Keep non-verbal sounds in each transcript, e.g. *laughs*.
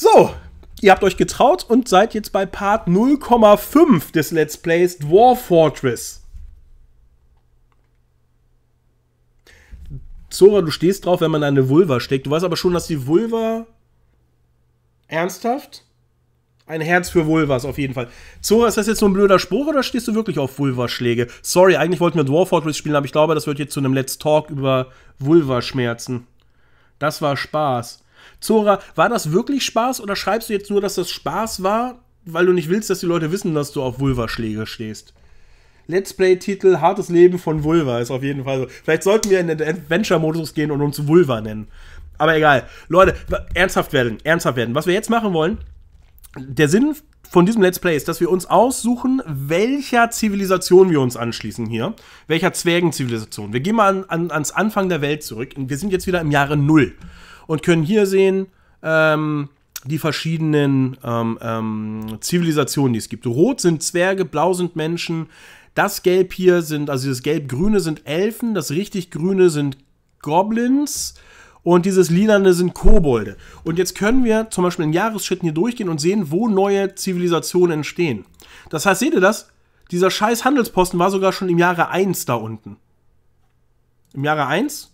So, ihr habt euch getraut und seid jetzt bei Part 0,5 des Let's Plays Dwarf Fortress. Zora, du stehst drauf, wenn man eine Vulva steckt. Du weißt aber schon, dass die Vulva ernsthaft ein Herz für Vulvas auf jeden Fall. Zora, ist das jetzt so ein blöder Spruch oder stehst du wirklich auf Vulva-Schläge? Sorry, eigentlich wollten wir Dwarf Fortress spielen, aber ich glaube, das wird jetzt zu einem Let's Talk über Vulva-Schmerzen. Das war Spaß. Zora, war das wirklich Spaß oder schreibst du jetzt nur, dass das Spaß war, weil du nicht willst, dass die Leute wissen, dass du auf Vulva-Schläge stehst? Let's Play-Titel Hartes Leben von Vulva ist auf jeden Fall so. Vielleicht sollten wir in den Adventure-Modus gehen und uns Vulva nennen. Aber egal. Leute, ernsthaft werden, ernsthaft werden. Was wir jetzt machen wollen, der Sinn von diesem Let's Play ist, dass wir uns aussuchen, welcher Zivilisation wir uns anschließen hier. Welcher Zwergenzivilisation. Wir gehen mal an, an, ans Anfang der Welt zurück. Wir sind jetzt wieder im Jahre Null und können hier sehen, ähm, die verschiedenen ähm, ähm, Zivilisationen, die es gibt. Rot sind Zwerge, blau sind Menschen. Das Gelb hier sind, also das Gelb-Grüne sind Elfen, das richtig Grüne sind Goblins und dieses Lilane sind Kobolde. Und jetzt können wir zum Beispiel in Jahresschritten hier durchgehen und sehen, wo neue Zivilisationen entstehen. Das heißt, seht ihr das? Dieser scheiß Handelsposten war sogar schon im Jahre 1 da unten. Im Jahre 1?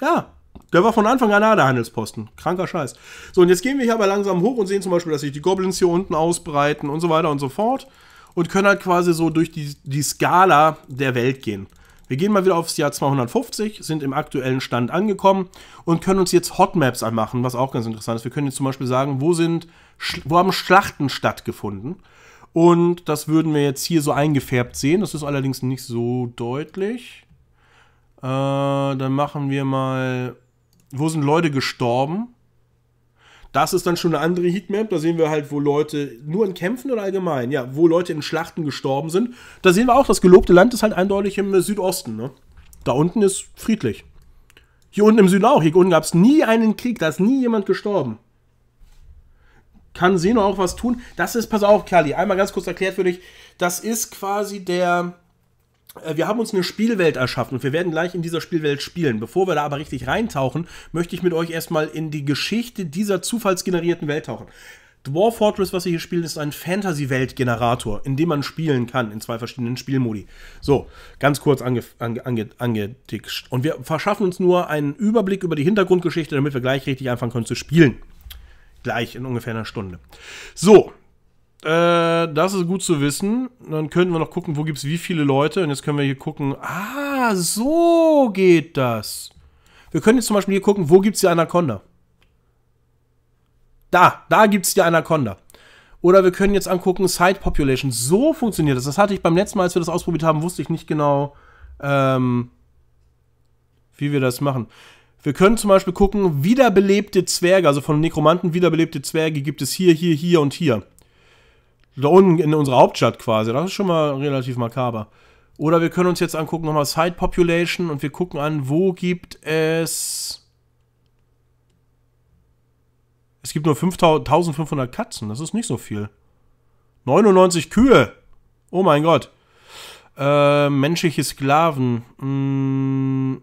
Ja, der war von Anfang an da, der Handelsposten. Kranker Scheiß. So, und jetzt gehen wir hier aber langsam hoch und sehen zum Beispiel, dass sich die Goblins hier unten ausbreiten und so weiter und so fort. Und können halt quasi so durch die, die Skala der Welt gehen. Wir gehen mal wieder aufs Jahr 250, sind im aktuellen Stand angekommen und können uns jetzt Hotmaps anmachen, was auch ganz interessant ist. Wir können jetzt zum Beispiel sagen, wo sind, wo haben Schlachten stattgefunden? Und das würden wir jetzt hier so eingefärbt sehen. Das ist allerdings nicht so deutlich. Äh, dann machen wir mal, wo sind Leute gestorben? Das ist dann schon eine andere Heatmap. Da sehen wir halt, wo Leute nur in Kämpfen oder allgemein, ja, wo Leute in Schlachten gestorben sind. Da sehen wir auch, das gelobte Land ist halt eindeutig im Südosten. Ne? Da unten ist friedlich. Hier unten im Süden auch. Hier unten gab es nie einen Krieg. Da ist nie jemand gestorben. Kann Seno auch was tun? Das ist, pass auf, Kali, einmal ganz kurz erklärt für dich. Das ist quasi der wir haben uns eine Spielwelt erschaffen und wir werden gleich in dieser Spielwelt spielen. Bevor wir da aber richtig reintauchen, möchte ich mit euch erstmal in die Geschichte dieser zufallsgenerierten Welt tauchen. Dwarf Fortress, was wir hier spielen, ist ein Fantasy-Welt-Generator, in dem man spielen kann, in zwei verschiedenen Spielmodi. So, ganz kurz angedickt. Ange, ange, ange und wir verschaffen uns nur einen Überblick über die Hintergrundgeschichte, damit wir gleich richtig anfangen können zu spielen. Gleich in ungefähr einer Stunde. So, äh, das ist gut zu wissen. Dann könnten wir noch gucken, wo gibt es wie viele Leute. Und jetzt können wir hier gucken. Ah, so geht das. Wir können jetzt zum Beispiel hier gucken, wo gibt es die Anaconda. Da, da gibt es die Anaconda. Oder wir können jetzt angucken, Side Population. So funktioniert das. Das hatte ich beim letzten Mal, als wir das ausprobiert haben, wusste ich nicht genau, ähm, wie wir das machen. Wir können zum Beispiel gucken, wiederbelebte Zwerge, also von Nekromanten wiederbelebte Zwerge gibt es hier, hier, hier und hier. Da unten in unserer Hauptstadt quasi. Das ist schon mal relativ makaber. Oder wir können uns jetzt angucken, nochmal Side Population und wir gucken an, wo gibt es. Es gibt nur 5500 Katzen, das ist nicht so viel. 99 Kühe. Oh mein Gott. Äh, menschliche Sklaven. Hm.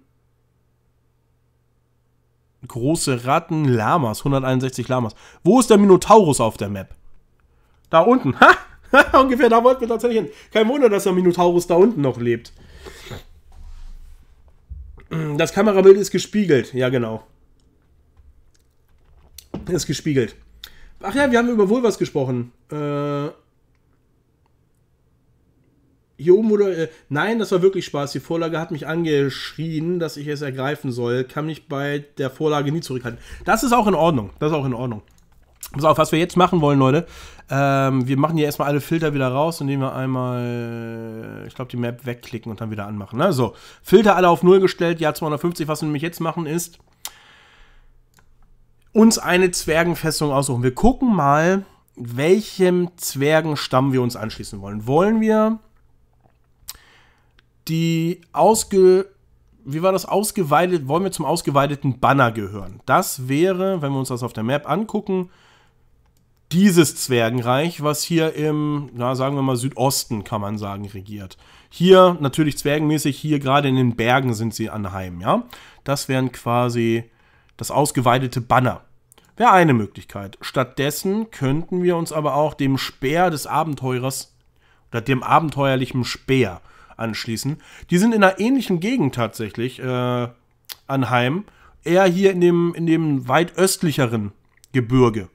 Große Ratten, Lamas, 161 Lamas. Wo ist der Minotaurus auf der Map? Da unten. Ha! *laughs* Ungefähr da wollten wir tatsächlich hin. Kein Wunder, dass der Minotaurus da unten noch lebt. Das Kamerabild ist gespiegelt. Ja, genau. Ist gespiegelt. Ach ja, wir haben über Vulvas gesprochen. Äh, hier oben wurde. Äh, nein, das war wirklich Spaß. Die Vorlage hat mich angeschrien, dass ich es ergreifen soll. Kann mich bei der Vorlage nie zurückhalten. Das ist auch in Ordnung. Das ist auch in Ordnung. Pass auf, was wir jetzt machen wollen, Leute. Ähm, wir machen hier erstmal alle Filter wieder raus, indem wir einmal, ich glaube, die Map wegklicken und dann wieder anmachen. Ne? So, Filter alle auf 0 gestellt, Jahr 250. Was wir nämlich jetzt machen ist, uns eine Zwergenfestung aussuchen. Wir gucken mal, welchem Zwergenstamm wir uns anschließen wollen. Wollen wir die ausge wie war das ausgeweitet, wollen wir zum ausgeweiteten Banner gehören? Das wäre, wenn wir uns das auf der Map angucken, dieses Zwergenreich, was hier im, na, sagen wir mal, Südosten, kann man sagen, regiert. Hier natürlich zwergenmäßig, hier gerade in den Bergen sind sie anheim, ja. Das wären quasi das ausgeweidete Banner. Wäre eine Möglichkeit. Stattdessen könnten wir uns aber auch dem Speer des Abenteurers oder dem abenteuerlichen Speer anschließen. Die sind in einer ähnlichen Gegend tatsächlich äh, anheim. Eher hier in dem, in dem weit östlicheren Gebirge.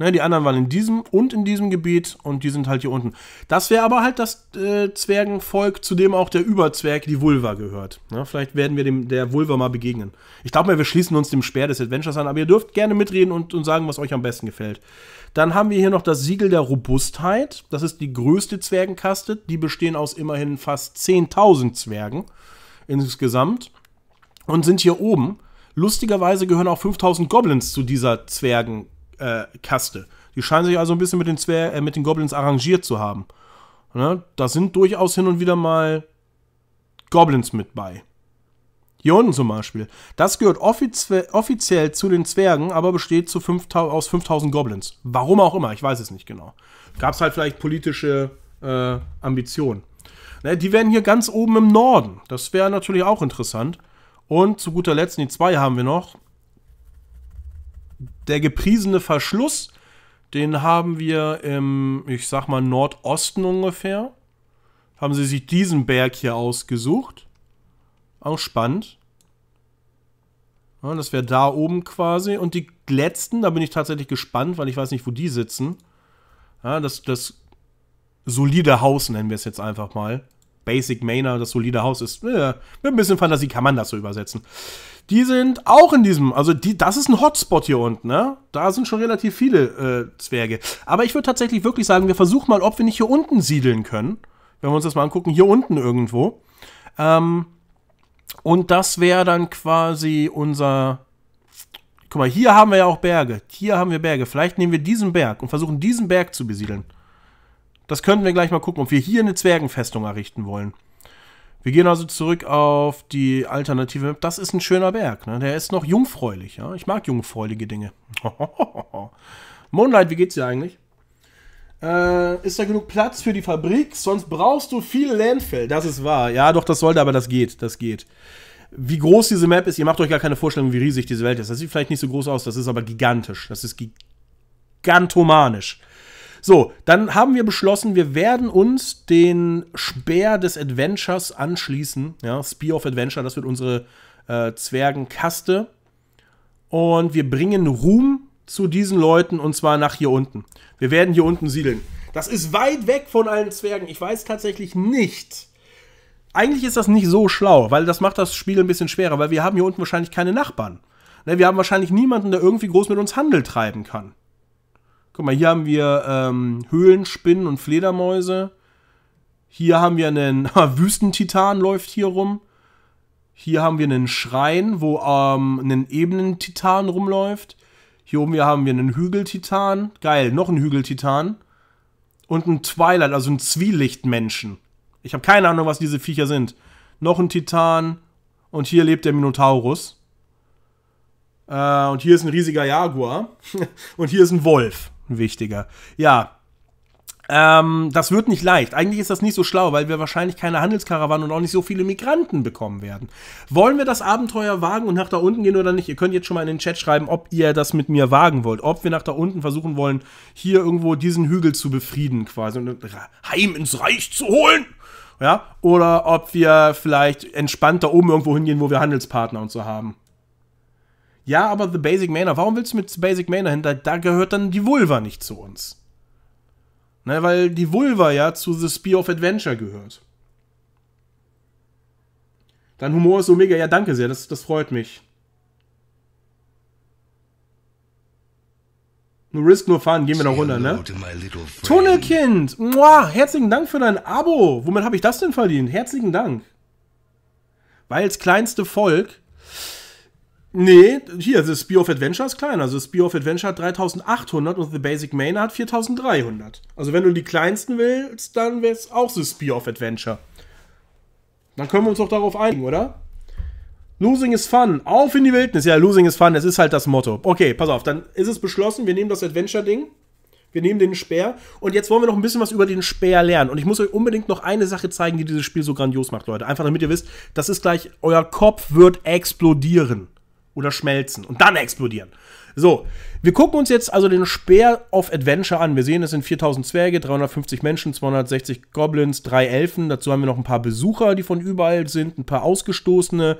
Ne, die anderen waren in diesem und in diesem Gebiet und die sind halt hier unten. Das wäre aber halt das äh, Zwergenvolk, zu dem auch der Überzwerg, die Vulva, gehört. Ne, vielleicht werden wir dem, der Vulva mal begegnen. Ich glaube mal, wir schließen uns dem Speer des Adventures an, aber ihr dürft gerne mitreden und, und sagen, was euch am besten gefällt. Dann haben wir hier noch das Siegel der Robustheit. Das ist die größte Zwergenkaste. Die bestehen aus immerhin fast 10.000 Zwergen insgesamt und sind hier oben. Lustigerweise gehören auch 5000 Goblins zu dieser Zwergenkaste äh, Kaste. Die scheinen sich also ein bisschen mit den, Zwer äh, mit den Goblins arrangiert zu haben. Ne? Da sind durchaus hin und wieder mal Goblins mit bei. Hier unten zum Beispiel. Das gehört offizie offiziell zu den Zwergen, aber besteht zu 5 aus 5000 Goblins. Warum auch immer, ich weiß es nicht genau. Gab es halt vielleicht politische äh, Ambitionen. Ne, die werden hier ganz oben im Norden. Das wäre natürlich auch interessant. Und zu guter Letzt, die zwei haben wir noch der gepriesene Verschluss, den haben wir im, ich sag mal, Nordosten ungefähr. Haben sie sich diesen Berg hier ausgesucht. Auch spannend. Ja, das wäre da oben quasi. Und die letzten, da bin ich tatsächlich gespannt, weil ich weiß nicht, wo die sitzen. Ja, das, das solide Haus nennen wir es jetzt einfach mal. Basic Mainer, das solide Haus ist. Äh, mit ein bisschen Fantasie kann man das so übersetzen. Die sind auch in diesem, also die, das ist ein Hotspot hier unten, ne? Da sind schon relativ viele äh, Zwerge. Aber ich würde tatsächlich wirklich sagen, wir versuchen mal, ob wir nicht hier unten siedeln können. Wenn wir uns das mal angucken, hier unten irgendwo. Ähm, und das wäre dann quasi unser. Guck mal, hier haben wir ja auch Berge. Hier haben wir Berge. Vielleicht nehmen wir diesen Berg und versuchen, diesen Berg zu besiedeln. Das könnten wir gleich mal gucken, ob wir hier eine Zwergenfestung errichten wollen. Wir gehen also zurück auf die alternative Map. Das ist ein schöner Berg. Ne? Der ist noch jungfräulich. Ja? Ich mag jungfräuliche Dinge. *laughs* Moonlight, wie geht's dir eigentlich? Äh, ist da genug Platz für die Fabrik? Sonst brauchst du viel Landfill. Das ist wahr. Ja, doch, das sollte, aber das geht. Das geht. Wie groß diese Map ist, ihr macht euch gar keine Vorstellung, wie riesig diese Welt ist. Das sieht vielleicht nicht so groß aus, das ist aber gigantisch. Das ist gigantomanisch. So, dann haben wir beschlossen, wir werden uns den Speer des Adventures anschließen. Ja, Spear of Adventure, das wird unsere äh, Zwergenkaste. Und wir bringen Ruhm zu diesen Leuten und zwar nach hier unten. Wir werden hier unten siedeln. Das ist weit weg von allen Zwergen. Ich weiß tatsächlich nicht. Eigentlich ist das nicht so schlau, weil das macht das Spiel ein bisschen schwerer, weil wir haben hier unten wahrscheinlich keine Nachbarn. Ne, wir haben wahrscheinlich niemanden, der irgendwie groß mit uns Handel treiben kann. Guck mal, hier haben wir ähm, Höhlenspinnen und Fledermäuse. Hier haben wir einen *laughs* Wüstentitan läuft hier rum. Hier haben wir einen Schrein, wo ähm, ein Ebenentitan rumläuft. Hier oben haben wir einen Hügeltitan. Geil, noch ein Hügeltitan. Und ein Twilight, also ein Zwielichtmenschen. Ich habe keine Ahnung, was diese Viecher sind. Noch ein Titan. Und hier lebt der Minotaurus. Äh, und hier ist ein riesiger Jaguar. *laughs* und hier ist ein Wolf wichtiger. Ja. Ähm, das wird nicht leicht. Eigentlich ist das nicht so schlau, weil wir wahrscheinlich keine Handelskarawanen und auch nicht so viele Migranten bekommen werden. Wollen wir das Abenteuer wagen und nach da unten gehen oder nicht? Ihr könnt jetzt schon mal in den Chat schreiben, ob ihr das mit mir wagen wollt. Ob wir nach da unten versuchen wollen, hier irgendwo diesen Hügel zu befrieden, quasi und heim ins Reich zu holen. Ja, oder ob wir vielleicht entspannt da oben irgendwo hingehen, wo wir Handelspartner und so haben. Ja, aber The Basic Manor, warum willst du mit Basic Manor hin? Da, da gehört dann die Vulva nicht zu uns. Ne, weil die Vulva ja zu The Spear of Adventure gehört. Dein Humor ist so mega. Ja, danke sehr, das, das freut mich. Nur Risk, nur Fun, gehen wir noch runter, ne? Tunnelkind, Mua, herzlichen Dank für dein Abo. Womit habe ich das denn verdient? Herzlichen Dank. Weil als kleinste Volk Nee, hier, The Spear of Adventure ist kleiner. Also Spear of Adventure hat 3800 und The Basic Main hat 4300. Also wenn du die kleinsten willst, dann wäre es auch The Spear of Adventure. Dann können wir uns doch darauf einigen, oder? Losing is fun. Auf in die Wildnis. Ja, losing is fun. Das ist halt das Motto. Okay, pass auf. Dann ist es beschlossen. Wir nehmen das Adventure-Ding. Wir nehmen den Speer. Und jetzt wollen wir noch ein bisschen was über den Speer lernen. Und ich muss euch unbedingt noch eine Sache zeigen, die dieses Spiel so grandios macht, Leute. Einfach damit ihr wisst, das ist gleich, euer Kopf wird explodieren oder schmelzen und dann explodieren. So, wir gucken uns jetzt also den Speer of Adventure an. Wir sehen, es sind 4000 Zwerge, 350 Menschen, 260 Goblins, drei Elfen. Dazu haben wir noch ein paar Besucher, die von überall sind, ein paar Ausgestoßene,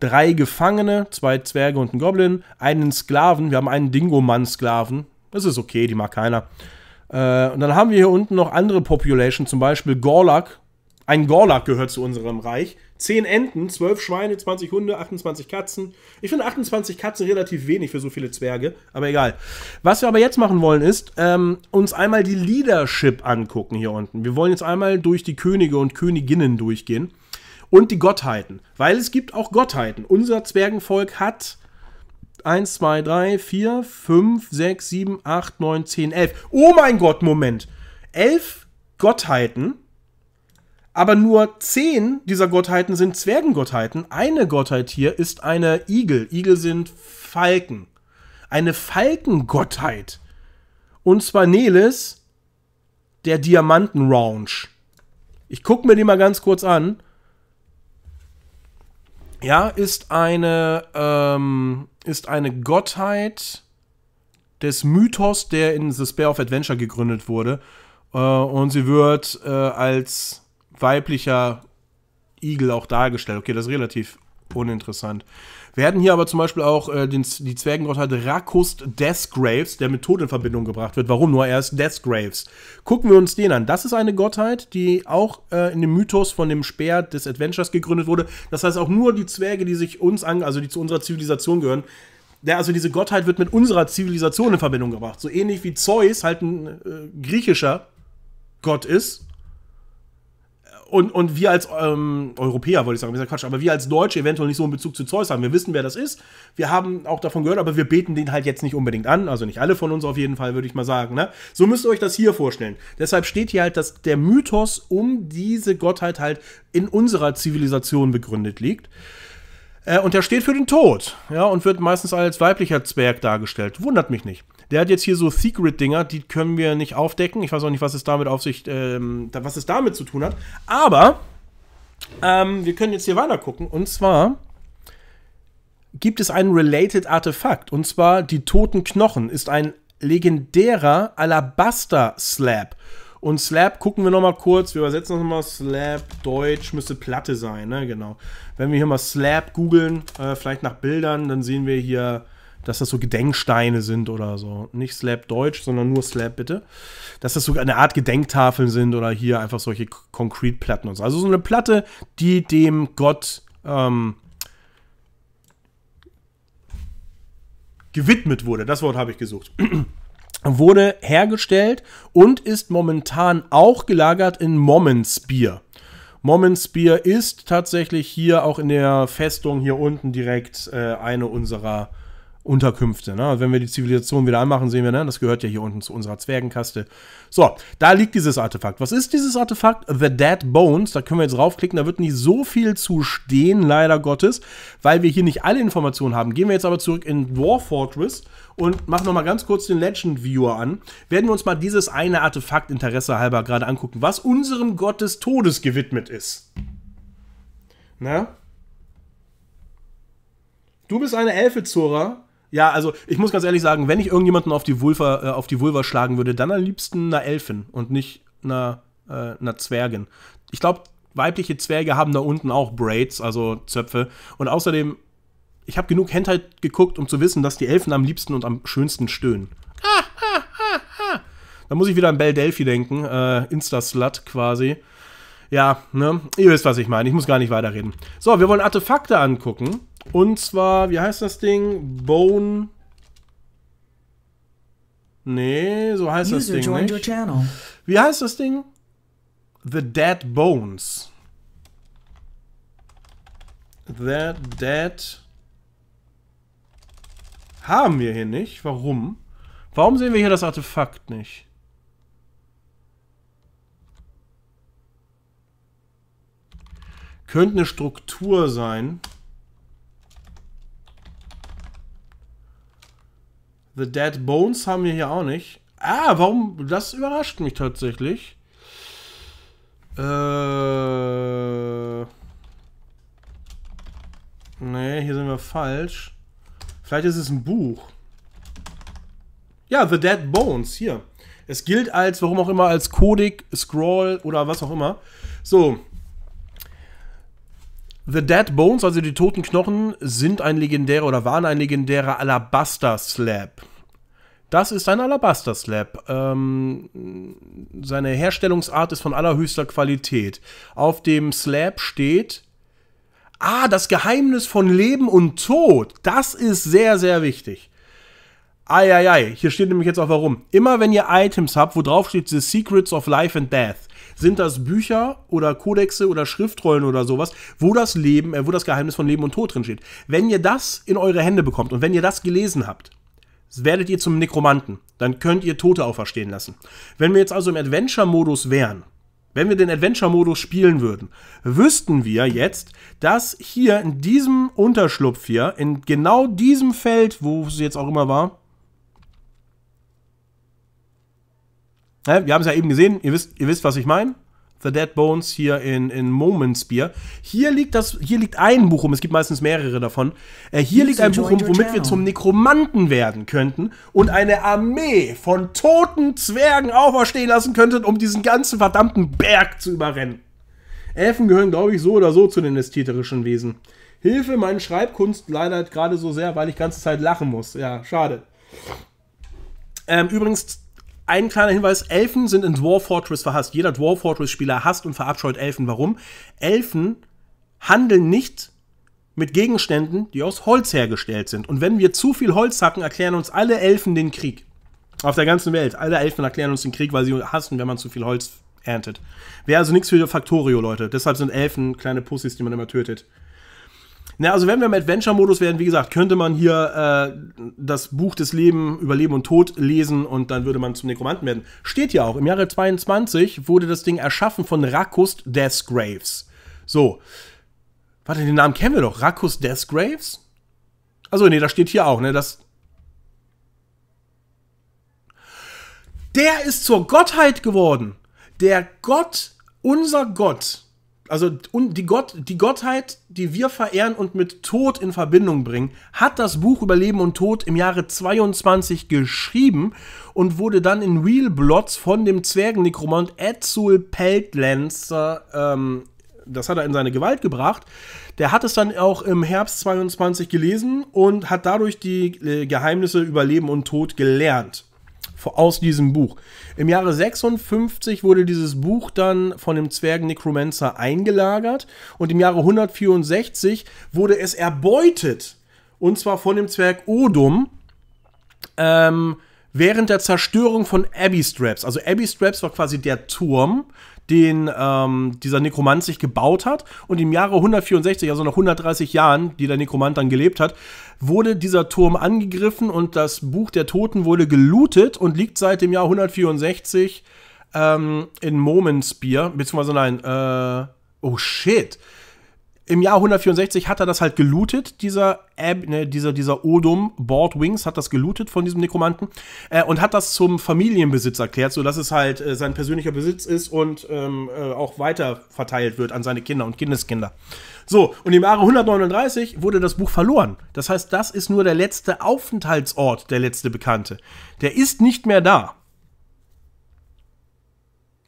drei Gefangene, zwei Zwerge und ein Goblin, einen Sklaven. Wir haben einen Dingo-Mann-Sklaven. Das ist okay, die mag keiner. Äh, und dann haben wir hier unten noch andere Population, zum Beispiel Gorlak. Ein Gorlak gehört zu unserem Reich. 10 Enten, 12 Schweine, 20 Hunde, 28 Katzen. Ich finde 28 Katzen relativ wenig für so viele Zwerge, aber egal. Was wir aber jetzt machen wollen, ist ähm, uns einmal die Leadership angucken hier unten. Wir wollen jetzt einmal durch die Könige und Königinnen durchgehen und die Gottheiten, weil es gibt auch Gottheiten. Unser Zwergenvolk hat 1, 2, 3, 4, 5, 6, 7, 8, 9, 10, 11. Oh mein Gott, Moment. 11 Gottheiten aber nur zehn dieser Gottheiten sind Zwergengottheiten. Eine Gottheit hier ist eine Igel. Igel sind Falken. Eine Falkengottheit. Und zwar Nelis, der Diamanten-Range. Ich gucke mir die mal ganz kurz an. Ja, ist eine, ähm, ist eine Gottheit des Mythos, der in The Spare of Adventure gegründet wurde. Äh, und sie wird äh, als weiblicher Igel auch dargestellt. Okay, das ist relativ uninteressant. Wir hätten hier aber zum Beispiel auch äh, den, die Zwergengottheit Rakust Deathgraves, der mit Tod in Verbindung gebracht wird. Warum nur? Er ist Deathgraves. Gucken wir uns den an. Das ist eine Gottheit, die auch äh, in dem Mythos von dem Speer des Adventures gegründet wurde. Das heißt auch nur die Zwerge, die sich uns an, also die zu unserer Zivilisation gehören. Der, also diese Gottheit wird mit unserer Zivilisation in Verbindung gebracht. So ähnlich wie Zeus halt ein äh, griechischer Gott ist und, und wir als ähm, Europäer, wollte ich sagen, Quatsch, aber wir als Deutsche eventuell nicht so einen Bezug zu Zeus haben. Wir wissen, wer das ist. Wir haben auch davon gehört, aber wir beten den halt jetzt nicht unbedingt an. Also nicht alle von uns auf jeden Fall, würde ich mal sagen. Ne? So müsst ihr euch das hier vorstellen. Deshalb steht hier halt, dass der Mythos um diese Gottheit halt in unserer Zivilisation begründet liegt. Äh, und der steht für den Tod, ja, und wird meistens als weiblicher Zwerg dargestellt. Wundert mich nicht. Der hat jetzt hier so Secret-Dinger, die können wir nicht aufdecken. Ich weiß auch nicht, was es damit auf sich, ähm, was es damit zu tun hat. Aber ähm, wir können jetzt hier weiter gucken. Und zwar gibt es ein Related Artefakt. Und zwar die toten Knochen ist ein legendärer Alabaster Slab. Und Slab gucken wir noch mal kurz. Wir übersetzen das mal. Slab, Deutsch, müsste Platte sein, ne? Genau. Wenn wir hier mal Slab googeln, äh, vielleicht nach Bildern, dann sehen wir hier dass das so Gedenksteine sind oder so. Nicht Slab Deutsch, sondern nur Slab bitte. Dass das so eine Art Gedenktafeln sind oder hier einfach solche Concrete-Platten und so. Also so eine Platte, die dem Gott ähm, gewidmet wurde. Das Wort habe ich gesucht. *clears throat* wurde hergestellt und ist momentan auch gelagert in Mommensbier. Mommensbier ist tatsächlich hier auch in der Festung hier unten direkt äh, eine unserer Unterkünfte. Ne? Wenn wir die Zivilisation wieder anmachen, sehen wir, ne? das gehört ja hier unten zu unserer Zwergenkaste. So, da liegt dieses Artefakt. Was ist dieses Artefakt? The Dead Bones. Da können wir jetzt raufklicken. Da wird nicht so viel zu stehen, leider Gottes, weil wir hier nicht alle Informationen haben. Gehen wir jetzt aber zurück in Dwarf Fortress und machen nochmal ganz kurz den Legend Viewer an. Werden wir uns mal dieses eine Artefakt Interesse halber gerade angucken, was unserem Gott des Todes gewidmet ist. Na? Du bist eine Elfe, Zora. Ja, also ich muss ganz ehrlich sagen, wenn ich irgendjemanden auf die Vulva, äh, auf die Vulva schlagen würde, dann am liebsten einer Elfin und nicht einer, äh, einer Zwergin. Ich glaube, weibliche Zwerge haben da unten auch Braids, also Zöpfe. Und außerdem, ich habe genug Hentai geguckt, um zu wissen, dass die Elfen am liebsten und am schönsten stöhnen. *laughs* Da muss ich wieder an Belle Delphi denken, äh, Insta-Slut quasi. Ja, ne? Ihr wisst, was ich meine. Ich muss gar nicht weiterreden. So, wir wollen Artefakte angucken. Und zwar, wie heißt das Ding? Bone. Nee, so heißt User das Ding nicht. Wie heißt das Ding? The Dead Bones. The Dead haben wir hier nicht. Warum? Warum sehen wir hier das Artefakt nicht? Könnte eine Struktur sein. The Dead Bones haben wir hier auch nicht. Ah, warum? Das überrascht mich tatsächlich. Äh. Nee, hier sind wir falsch. Vielleicht ist es ein Buch. Ja, The Dead Bones, hier. Es gilt als, warum auch immer, als Codex, Scroll oder was auch immer. So. The Dead Bones, also die toten Knochen, sind ein legendärer oder waren ein legendärer Alabaster Slab. Das ist ein Alabaster Slab. Ähm, seine Herstellungsart ist von allerhöchster Qualität. Auf dem Slab steht, ah, das Geheimnis von Leben und Tod. Das ist sehr, sehr wichtig. Eieiei, hier steht nämlich jetzt auch warum. Immer wenn ihr Items habt, wo drauf steht The Secrets of Life and Death, sind das Bücher oder Kodexe oder Schriftrollen oder sowas, wo das Leben, äh, wo das Geheimnis von Leben und Tod drin steht. Wenn ihr das in eure Hände bekommt und wenn ihr das gelesen habt, werdet ihr zum Nekromanten. Dann könnt ihr Tote auferstehen lassen. Wenn wir jetzt also im Adventure-Modus wären, wenn wir den Adventure-Modus spielen würden, wüssten wir jetzt, dass hier in diesem Unterschlupf hier, in genau diesem Feld, wo es jetzt auch immer war, wir haben es ja eben gesehen, ihr wisst, ihr wisst was ich meine. The Dead Bones hier in, in Momentspear. Hier liegt das, hier liegt ein Buch rum, es gibt meistens mehrere davon. Äh, hier liegt ein Buch rum, womit wir zum Nekromanten werden könnten und eine Armee von toten Zwergen auferstehen lassen könnten, um diesen ganzen verdammten Berg zu überrennen. Elfen gehören, glaube ich, so oder so zu den ästhetischen Wesen. Hilfe, meine Schreibkunst leidet gerade so sehr, weil ich ganze Zeit lachen muss. Ja, schade. Ähm, übrigens, ein kleiner Hinweis: Elfen sind in Dwarf Fortress verhasst. Jeder Dwarf Fortress-Spieler hasst und verabscheut Elfen. Warum? Elfen handeln nicht mit Gegenständen, die aus Holz hergestellt sind. Und wenn wir zu viel Holz hacken, erklären uns alle Elfen den Krieg. Auf der ganzen Welt. Alle Elfen erklären uns den Krieg, weil sie hassen, wenn man zu viel Holz erntet. Wäre also nichts für Factorio, Leute. Deshalb sind Elfen kleine Pussys, die man immer tötet. Na, also wenn wir im Adventure-Modus wären, wie gesagt, könnte man hier äh, das Buch des Leben über Leben und Tod lesen und dann würde man zum Nekromanten werden. Steht ja auch, im Jahre 22 wurde das Ding erschaffen von Rakust Deathgraves. So. Warte, den Namen kennen wir doch. Rakust Deathgraves? Also nee, da steht hier auch, ne, das Der ist zur Gottheit geworden. Der Gott, unser Gott, also die, Gott, die Gottheit, die wir verehren und mit Tod in Verbindung bringen, hat das Buch über Leben und Tod im Jahre 22 geschrieben und wurde dann in Real Blots von dem Zwergennekromant Etzul Peltlancer, ähm, das hat er in seine Gewalt gebracht. Der hat es dann auch im Herbst 22 gelesen und hat dadurch die äh, Geheimnisse über Leben und Tod gelernt aus diesem Buch. Im Jahre 56 wurde dieses Buch dann von dem Zwergen Necromancer eingelagert und im Jahre 164 wurde es erbeutet. Und zwar von dem Zwerg Odum. Ähm, während der Zerstörung von Abbey Straps. Also Abbey Straps war quasi der Turm, den ähm, dieser Nekromant sich gebaut hat. Und im Jahre 164, also nach 130 Jahren, die der Nekromant dann gelebt hat, wurde dieser Turm angegriffen und das Buch der Toten wurde gelootet und liegt seit dem Jahr 164 ähm, in Momentspear, beziehungsweise nein, äh, oh shit, im Jahr 164 hat er das halt gelootet, dieser, Ab, ne, dieser, dieser Odum, Board Wings, hat das gelootet von diesem Nekromanten äh, und hat das zum Familienbesitz erklärt, sodass es halt äh, sein persönlicher Besitz ist und ähm, äh, auch weiter verteilt wird an seine Kinder und Kindeskinder. So, und im Jahre 139 wurde das Buch verloren. Das heißt, das ist nur der letzte Aufenthaltsort, der letzte Bekannte. Der ist nicht mehr da.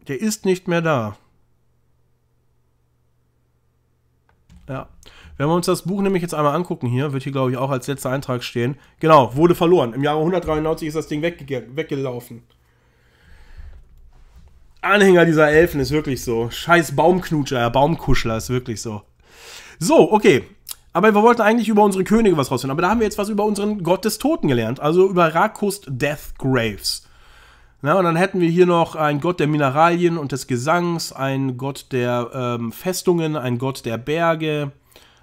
Der ist nicht mehr da. Ja. Wenn wir uns das Buch nämlich jetzt einmal angucken hier, wird hier glaube ich auch als letzter Eintrag stehen. Genau, wurde verloren. Im Jahre 193 ist das Ding wegge weggelaufen. Anhänger dieser Elfen ist wirklich so. Scheiß Baumknutscher, Baumkuschler ist wirklich so. So, okay. Aber wir wollten eigentlich über unsere Könige was rausfinden. Aber da haben wir jetzt was über unseren Gott des Toten gelernt. Also über Rakust Death Graves. Na, und dann hätten wir hier noch einen Gott der Mineralien und des Gesangs, einen Gott der ähm, Festungen, einen Gott der Berge,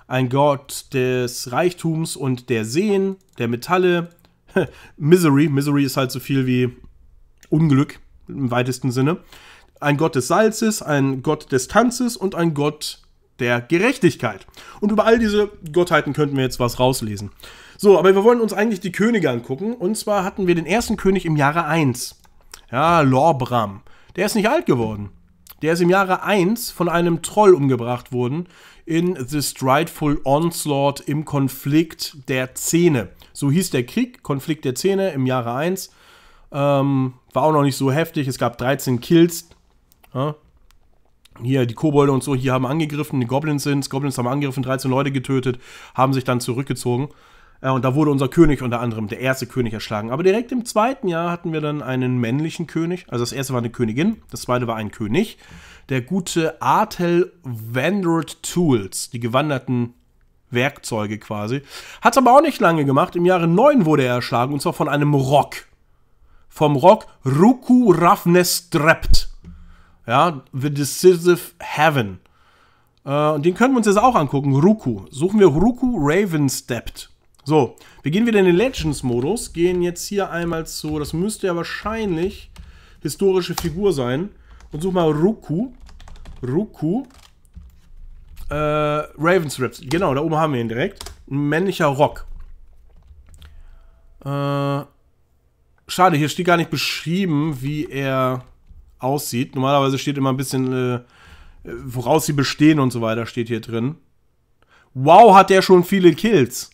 ein Gott des Reichtums und der Seen, der Metalle. *laughs* Misery, Misery ist halt so viel wie Unglück im weitesten Sinne. Ein Gott des Salzes, ein Gott des Tanzes und ein Gott der Gerechtigkeit. Und über all diese Gottheiten könnten wir jetzt was rauslesen. So, aber wir wollen uns eigentlich die Könige angucken. Und zwar hatten wir den ersten König im Jahre 1. Ja, Lorbram. Der ist nicht alt geworden. Der ist im Jahre 1 von einem Troll umgebracht worden in The Strideful Onslaught im Konflikt der Zähne. So hieß der Krieg, Konflikt der Zähne im Jahre 1. Ähm, war auch noch nicht so heftig. Es gab 13 Kills. Ja. Hier, die Kobolde und so, hier haben angegriffen, die Goblins sind Goblins haben angegriffen, 13 Leute getötet, haben sich dann zurückgezogen. Äh, und da wurde unser König unter anderem, der erste König, erschlagen. Aber direkt im zweiten Jahr hatten wir dann einen männlichen König. Also das erste war eine Königin, das zweite war ein König. Der gute Artel Wandered Tools, die gewanderten Werkzeuge quasi. Hat es aber auch nicht lange gemacht. Im Jahre 9 wurde er erschlagen, und zwar von einem Rock vom Rock Ruku Ravnestrept. Ja, The Decisive Heaven. Äh, und den können wir uns jetzt auch angucken. Ruku. Suchen wir Ruku Ravenstepped. So, wir gehen wieder in den Legends-Modus. Gehen jetzt hier einmal zu, das müsste ja wahrscheinlich historische Figur sein. Und suchen mal Ruku. Ruku. Äh, Ravenstepped. Genau, da oben haben wir ihn direkt. Ein männlicher Rock. Äh, schade, hier steht gar nicht beschrieben, wie er aussieht. Normalerweise steht immer ein bisschen, äh, woraus sie bestehen und so weiter, steht hier drin. Wow, hat der schon viele Kills.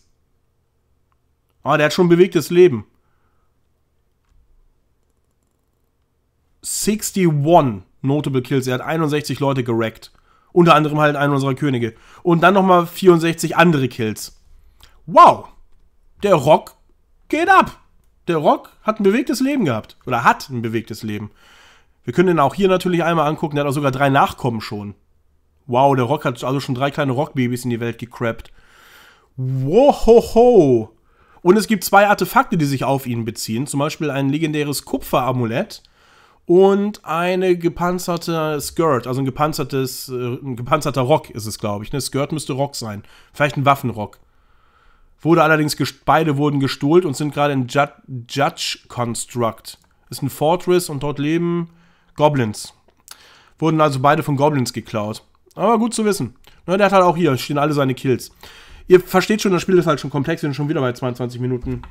Ah, der hat schon ein bewegtes Leben. 61 Notable Kills. Er hat 61 Leute gerackt. Unter anderem halt einen unserer Könige. Und dann nochmal 64 andere Kills. Wow. Der Rock geht ab der Rock hat ein bewegtes Leben gehabt. Oder hat ein bewegtes Leben. Wir können den auch hier natürlich einmal angucken. Der hat auch sogar drei Nachkommen schon. Wow, der Rock hat also schon drei kleine Rockbabys in die Welt gecrappt. Wohoho! Und es gibt zwei Artefakte, die sich auf ihn beziehen. Zum Beispiel ein legendäres Kupferamulett und eine gepanzerte Skirt, also ein gepanzertes, äh, ein gepanzerter Rock ist es, glaube ich. Ne? Skirt müsste Rock sein. Vielleicht ein Waffenrock. Wurde allerdings, beide wurden gestohlt und sind gerade in Jud Judge Construct. Ist ein Fortress und dort leben Goblins. Wurden also beide von Goblins geklaut. Aber gut zu wissen. Na, der hat halt auch hier, stehen alle seine Kills. Ihr versteht schon, das Spiel ist halt schon komplex, wir sind schon wieder bei 22 Minuten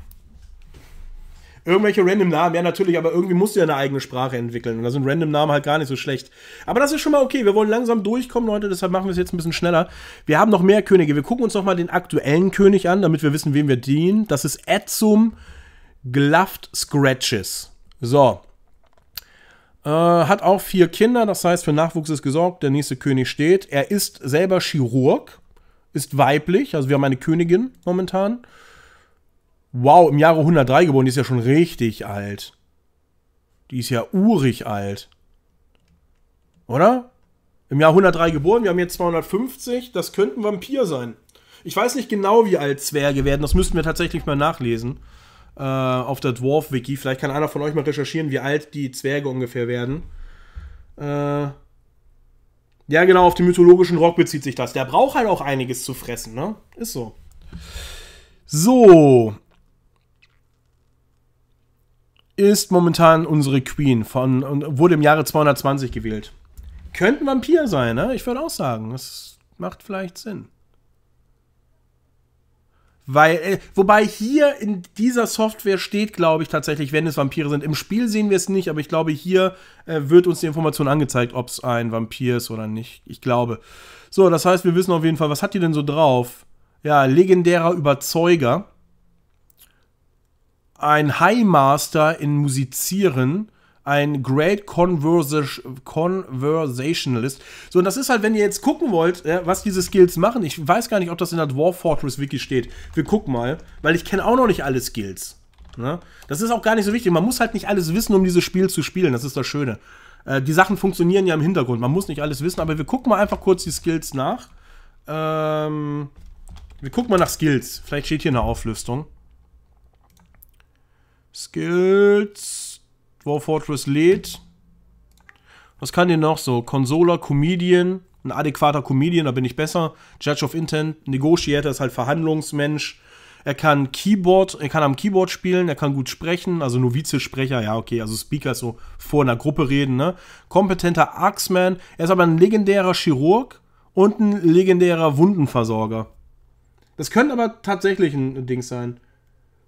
irgendwelche random Namen. Ja, natürlich, aber irgendwie musst du ja eine eigene Sprache entwickeln. Und da sind random Namen halt gar nicht so schlecht. Aber das ist schon mal okay. Wir wollen langsam durchkommen, Leute. Deshalb machen wir es jetzt ein bisschen schneller. Wir haben noch mehr Könige. Wir gucken uns noch mal den aktuellen König an, damit wir wissen, wem wir dienen. Das ist Edzum Gluft Scratches. So. Äh, hat auch vier Kinder. Das heißt, für Nachwuchs ist gesorgt. Der nächste König steht. Er ist selber Chirurg. Ist weiblich. Also wir haben eine Königin momentan. Wow, im Jahre 103 geboren, die ist ja schon richtig alt. Die ist ja urig alt. Oder? Im Jahr 103 geboren, wir haben jetzt 250, das könnte ein Vampir sein. Ich weiß nicht genau, wie alt Zwerge werden, das müssten wir tatsächlich mal nachlesen. Äh, auf der Dwarf-Wiki. Vielleicht kann einer von euch mal recherchieren, wie alt die Zwerge ungefähr werden. Äh, ja, genau, auf den mythologischen Rock bezieht sich das. Der braucht halt auch einiges zu fressen, ne? Ist so. So, ist momentan unsere Queen von und wurde im Jahre 220 gewählt. Könnte ein Vampir sein, ne? Ich würde auch sagen, das macht vielleicht Sinn. Weil, äh, wobei hier in dieser Software steht, glaube ich, tatsächlich, wenn es Vampire sind. Im Spiel sehen wir es nicht, aber ich glaube, hier äh, wird uns die Information angezeigt, ob es ein Vampir ist oder nicht. Ich glaube. So, das heißt, wir wissen auf jeden Fall, was hat die denn so drauf? Ja, legendärer Überzeuger ein High Master in Musizieren, ein Great Conversationalist. So, und das ist halt, wenn ihr jetzt gucken wollt, was diese Skills machen. Ich weiß gar nicht, ob das in der Dwarf Fortress Wiki steht. Wir gucken mal, weil ich kenne auch noch nicht alle Skills. Ne? Das ist auch gar nicht so wichtig. Man muss halt nicht alles wissen, um dieses Spiel zu spielen. Das ist das Schöne. Äh, die Sachen funktionieren ja im Hintergrund. Man muss nicht alles wissen, aber wir gucken mal einfach kurz die Skills nach. Ähm, wir gucken mal nach Skills. Vielleicht steht hier eine Auflistung. Skills. Dwarf Fortress lädt. Was kann der noch so? Consoler, Comedian, ein adäquater Comedian, da bin ich besser. Judge of Intent, Negotiator ist halt Verhandlungsmensch. Er kann Keyboard, er kann am Keyboard spielen, er kann gut sprechen, also Novize-Sprecher, ja, okay, also Speaker ist so vor einer Gruppe reden, ne? Kompetenter Axeman, er ist aber ein legendärer Chirurg und ein legendärer Wundenversorger. Das könnte aber tatsächlich ein Ding sein.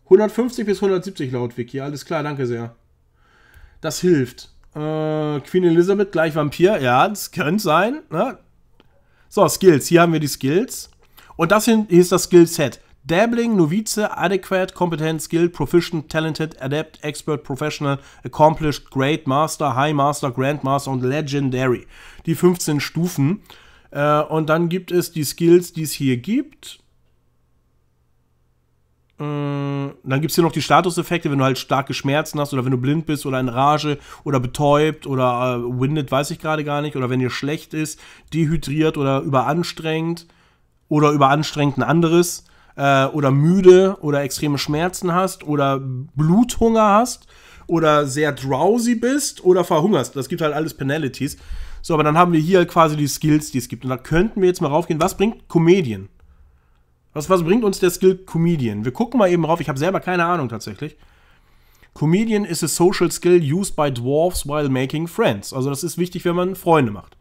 150 bis 170 laut Wiki. Alles klar, danke sehr. Das hilft. Äh, Queen Elizabeth gleich Vampir. Ja, das könnte sein. Ne? So, Skills. Hier haben wir die Skills. Und das hier ist das Skillset. Dabbling, Novize, Adequate, Competent, Skilled, Proficient, Talented, Adept, Expert, Professional, Accomplished, Great, Master, High Master, Grandmaster und Legendary. Die 15 Stufen. Äh, und dann gibt es die Skills, die es hier gibt. Äh, dann gibt es hier noch die Statuseffekte, wenn du halt starke Schmerzen hast oder wenn du blind bist oder in Rage oder betäubt oder äh, winded, weiß ich gerade gar nicht, oder wenn dir schlecht ist, dehydriert oder überanstrengend oder überanstrengend ein anderes äh, oder müde oder extreme Schmerzen hast oder Bluthunger hast oder sehr drowsy bist oder verhungerst. Das gibt halt alles Penalities. So, aber dann haben wir hier quasi die Skills, die es gibt. Und da könnten wir jetzt mal raufgehen. Was bringt Comedian? Was, was bringt uns der Skill Comedian? Wir gucken mal eben rauf. Ich habe selber keine Ahnung tatsächlich. Comedian is a social skill used by dwarfs while making friends. Also das ist wichtig, wenn man Freunde macht.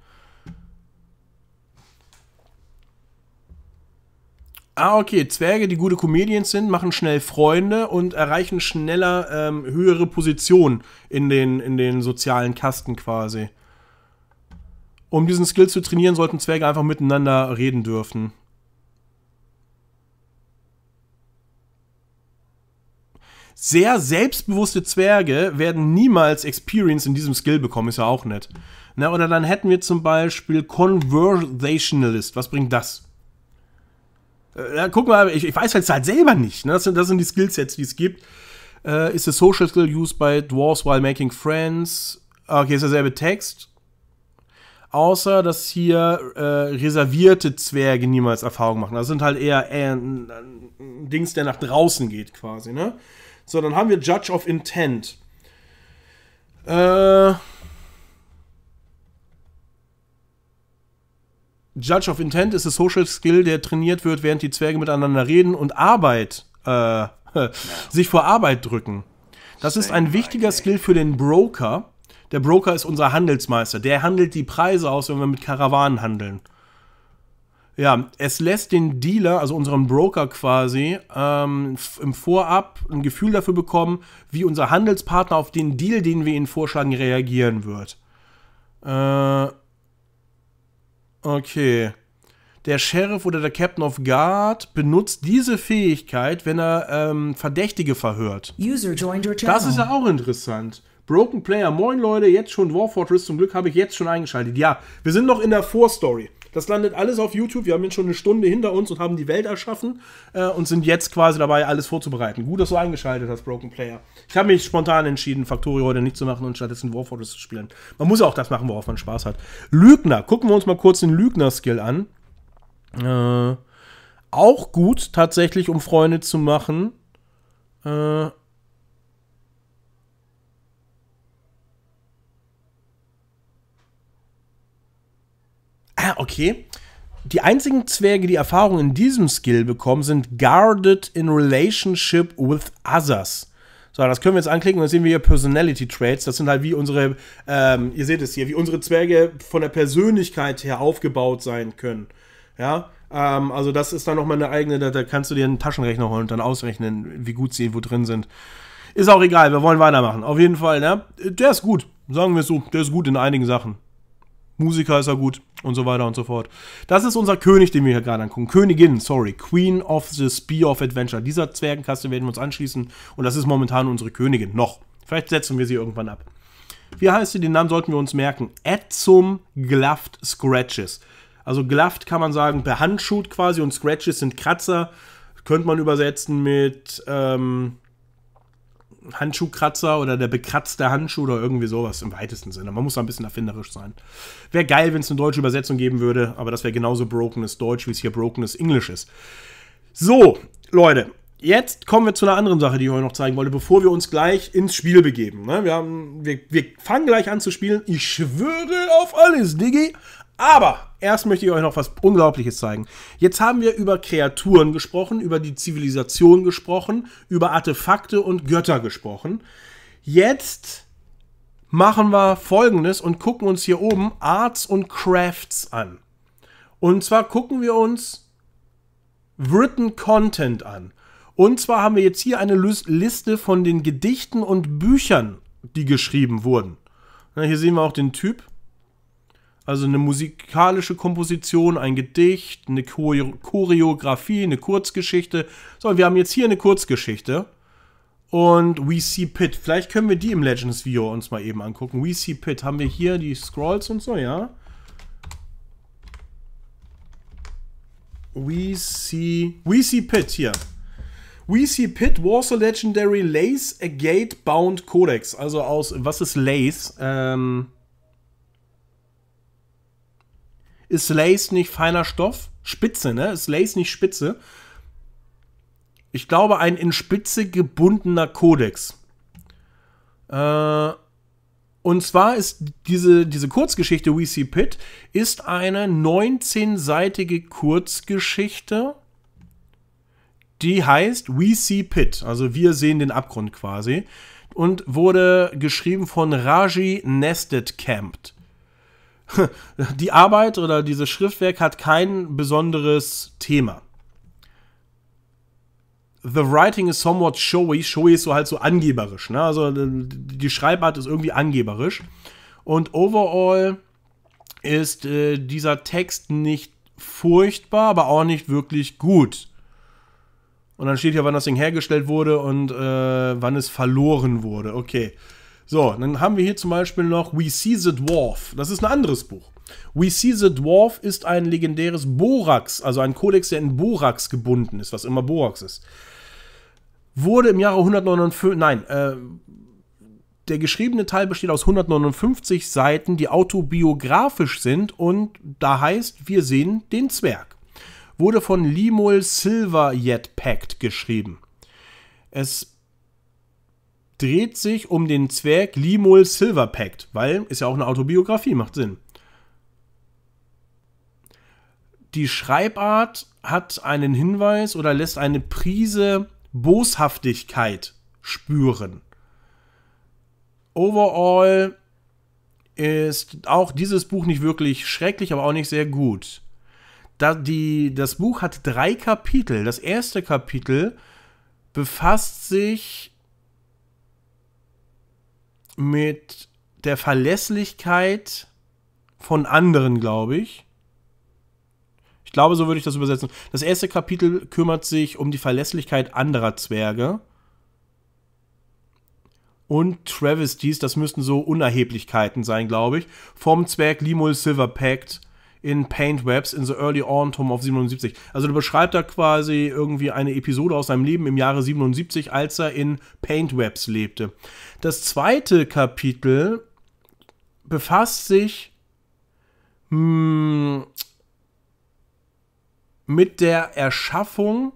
Ah, okay. Zwerge, die gute Comedians sind, machen schnell Freunde und erreichen schneller ähm, höhere Positionen in den, in den sozialen Kasten quasi. Um diesen Skill zu trainieren, sollten Zwerge einfach miteinander reden dürfen. Sehr selbstbewusste Zwerge werden niemals Experience in diesem Skill bekommen, ist ja auch nett. Na, oder dann hätten wir zum Beispiel Conversationalist. Was bringt das? Äh, guck mal, ich, ich weiß jetzt halt selber nicht. Ne? Das, sind, das sind die Skillsets, die es gibt. Äh, ist a social skill used by dwarves while making friends. Okay, ist derselbe Text. Außer, dass hier äh, reservierte Zwerge niemals Erfahrung machen. Das sind halt eher, eher ein, ein Dings, der nach draußen geht, quasi, ne? So, dann haben wir Judge of Intent. Äh. Judge of Intent ist ein Social Skill, der trainiert wird, während die Zwerge miteinander reden und Arbeit, äh, *laughs* sich vor Arbeit drücken. Das ist ein wichtiger Skill für den Broker. Der Broker ist unser Handelsmeister. Der handelt die Preise aus, wenn wir mit Karawanen handeln. Ja, es lässt den Dealer, also unseren Broker quasi, ähm, im Vorab ein Gefühl dafür bekommen, wie unser Handelspartner auf den Deal, den wir ihnen vorschlagen, reagieren wird. Äh, Okay. Der Sheriff oder der Captain of Guard benutzt diese Fähigkeit, wenn er ähm, Verdächtige verhört. User joined your channel. Das ist ja auch interessant. Broken Player, moin Leute, jetzt schon War Fortress, zum Glück habe ich jetzt schon eingeschaltet. Ja, wir sind noch in der Vorstory. Das landet alles auf YouTube. Wir haben jetzt schon eine Stunde hinter uns und haben die Welt erschaffen äh, und sind jetzt quasi dabei, alles vorzubereiten. Gut, dass du eingeschaltet hast, Broken Player. Ich habe mich spontan entschieden, Factorio heute nicht zu machen und stattdessen War Fortress zu spielen. Man muss auch das machen, worauf man Spaß hat. Lügner. Gucken wir uns mal kurz den Lügner-Skill an. Äh, auch gut, tatsächlich, um Freunde zu machen. Äh, Ah, okay. Die einzigen Zwerge, die Erfahrung in diesem Skill bekommen, sind Guarded in Relationship with Others. So, das können wir jetzt anklicken und dann sehen wir hier Personality Traits. Das sind halt wie unsere, ähm, ihr seht es hier, wie unsere Zwerge von der Persönlichkeit her aufgebaut sein können. Ja, ähm, also das ist dann nochmal eine eigene, da, da, kannst du dir einen Taschenrechner holen und dann ausrechnen, wie gut sie wo drin sind. Ist auch egal, wir wollen weitermachen. Auf jeden Fall, ne? Der ist gut, sagen wir es so, der ist gut in einigen Sachen. Musiker ist er gut und so weiter und so fort. Das ist unser König, den wir hier gerade angucken. Königin, sorry. Queen of the Spear of Adventure. Dieser Zwergenkaste werden wir uns anschließen und das ist momentan unsere Königin. Noch. Vielleicht setzen wir sie irgendwann ab. Wie heißt sie? Den Namen sollten wir uns merken. Edzum Gluft Scratches. Also Gluft kann man sagen, behandschuht quasi und Scratches sind Kratzer. Könnte man übersetzen mit ähm, Handschuhkratzer oder der bekratzte Handschuh oder irgendwie sowas im weitesten Sinne. Man muss da ein bisschen erfinderisch sein. Wäre geil, wenn es eine deutsche Übersetzung geben würde, aber das wäre genauso brokenes Deutsch, wie es hier brokenes Englisch ist. So, Leute, jetzt kommen wir zu einer anderen Sache, die ich euch noch zeigen wollte, bevor wir uns gleich ins Spiel begeben. Ne? Wir, haben, wir, wir fangen gleich an zu spielen. Ich schwöre auf alles, Diggi. Aber erst möchte ich euch noch was Unglaubliches zeigen. Jetzt haben wir über Kreaturen gesprochen, über die Zivilisation gesprochen, über Artefakte und Götter gesprochen. Jetzt machen wir folgendes und gucken uns hier oben Arts und Crafts an. Und zwar gucken wir uns Written Content an. Und zwar haben wir jetzt hier eine Liste von den Gedichten und Büchern, die geschrieben wurden. hier sehen wir auch den Typ. Also eine musikalische Komposition, ein Gedicht, eine Choreografie, eine Kurzgeschichte. So, wir haben jetzt hier eine Kurzgeschichte. Und We See Pit. Vielleicht können wir die im Legends Video uns mal eben angucken. We See Pit. Haben wir hier die Scrolls und so, ja? We See. We See Pit hier. We See Pit was a legendary Lace Agate Bound Codex. Also aus. Was ist Lace? Ähm. Ist Lace nicht feiner Stoff? Spitze, ne? Ist Lace nicht Spitze? Ich glaube, ein in Spitze gebundener Kodex. Äh, und zwar ist diese, diese Kurzgeschichte We See Pit ist eine 19-seitige Kurzgeschichte, die heißt We See Pit, also wir sehen den Abgrund quasi, und wurde geschrieben von Raji Nested Camped. *laughs* Die Arbeit oder dieses Schriftwerk hat kein besonderes Thema. The writing is somewhat showy. Showy ist so halt so angeberisch. Ne? Also die Schreibart ist irgendwie angeberisch. Und overall ist äh, dieser Text nicht furchtbar, aber auch nicht wirklich gut. Und dann steht hier, wann das Ding hergestellt wurde und äh, wann es verloren wurde. Okay. So, dann haben wir hier zum Beispiel noch We See the Dwarf. Das ist ein anderes Buch. We See the Dwarf ist ein legendäres Borax, also ein Kodex, der in Borax gebunden ist, was immer Borax ist wurde im Jahre 159, nein, äh, der geschriebene Teil besteht aus 159 Seiten, die autobiografisch sind und da heißt, wir sehen den Zwerg. Wurde von Limol Silver Yet Pact geschrieben. Es dreht sich um den Zwerg Limol Silver Pact, weil ist ja auch eine Autobiografie, macht Sinn. Die Schreibart hat einen Hinweis oder lässt eine Prise Boshaftigkeit spüren. Overall ist auch dieses Buch nicht wirklich schrecklich, aber auch nicht sehr gut. Da die, das Buch hat drei Kapitel. Das erste Kapitel befasst sich mit der Verlässlichkeit von anderen, glaube ich. Ich glaube, so würde ich das übersetzen. Das erste Kapitel kümmert sich um die Verlässlichkeit anderer Zwerge. Und Travesties, das müssten so Unerheblichkeiten sein, glaube ich. Vom Zwerg Limul Silver Pact in Paint Webs in the Early Autumn of 77. Also du beschreibt da quasi irgendwie eine Episode aus seinem Leben im Jahre 77, als er in Paint Webs lebte. Das zweite Kapitel befasst sich hm, mit der Erschaffung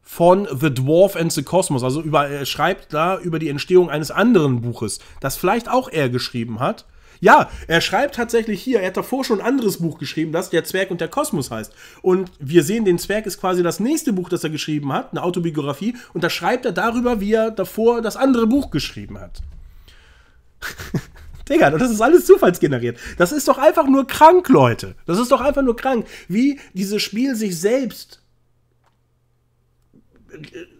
von The Dwarf and the Cosmos. Also über, er schreibt da über die Entstehung eines anderen Buches, das vielleicht auch er geschrieben hat. Ja, er schreibt tatsächlich hier, er hat davor schon ein anderes Buch geschrieben, das Der Zwerg und der Kosmos heißt. Und wir sehen, den Zwerg ist quasi das nächste Buch, das er geschrieben hat, eine Autobiografie. Und da schreibt er darüber, wie er davor das andere Buch geschrieben hat. *laughs* Digga, das ist alles zufallsgeneriert. Das ist doch einfach nur krank, Leute. Das ist doch einfach nur krank, wie dieses Spiel sich selbst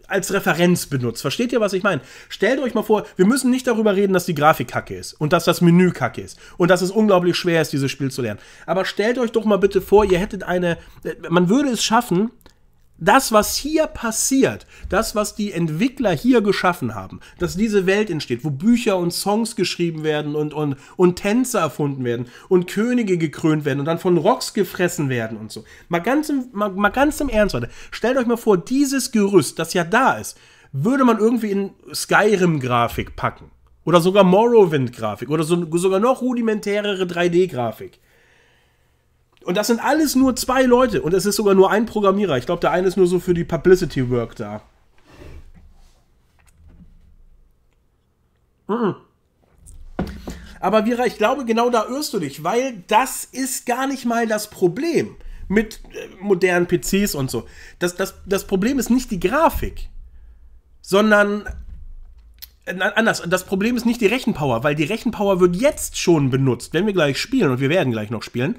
als Referenz benutzt. Versteht ihr, was ich meine? Stellt euch mal vor, wir müssen nicht darüber reden, dass die Grafik kacke ist und dass das Menü kacke ist und dass es unglaublich schwer ist, dieses Spiel zu lernen. Aber stellt euch doch mal bitte vor, ihr hättet eine, äh, man würde es schaffen, das, was hier passiert, das, was die Entwickler hier geschaffen haben, dass diese Welt entsteht, wo Bücher und Songs geschrieben werden und, und, und Tänze erfunden werden und Könige gekrönt werden und dann von Rocks gefressen werden und so. Mal ganz im, mal, mal ganz im Ernst, Leute. Stellt euch mal vor, dieses Gerüst, das ja da ist, würde man irgendwie in Skyrim-Grafik packen. Oder sogar Morrowind-Grafik. Oder so, sogar noch rudimentärere 3D-Grafik. Und das sind alles nur zwei Leute und es ist sogar nur ein Programmierer. Ich glaube, der eine ist nur so für die Publicity Work da. Aber Vira, ich glaube, genau da irrst du dich, weil das ist gar nicht mal das Problem mit äh, modernen PCs und so. Das, das, das Problem ist nicht die Grafik, sondern äh, anders. Das Problem ist nicht die Rechenpower, weil die Rechenpower wird jetzt schon benutzt, wenn wir gleich spielen und wir werden gleich noch spielen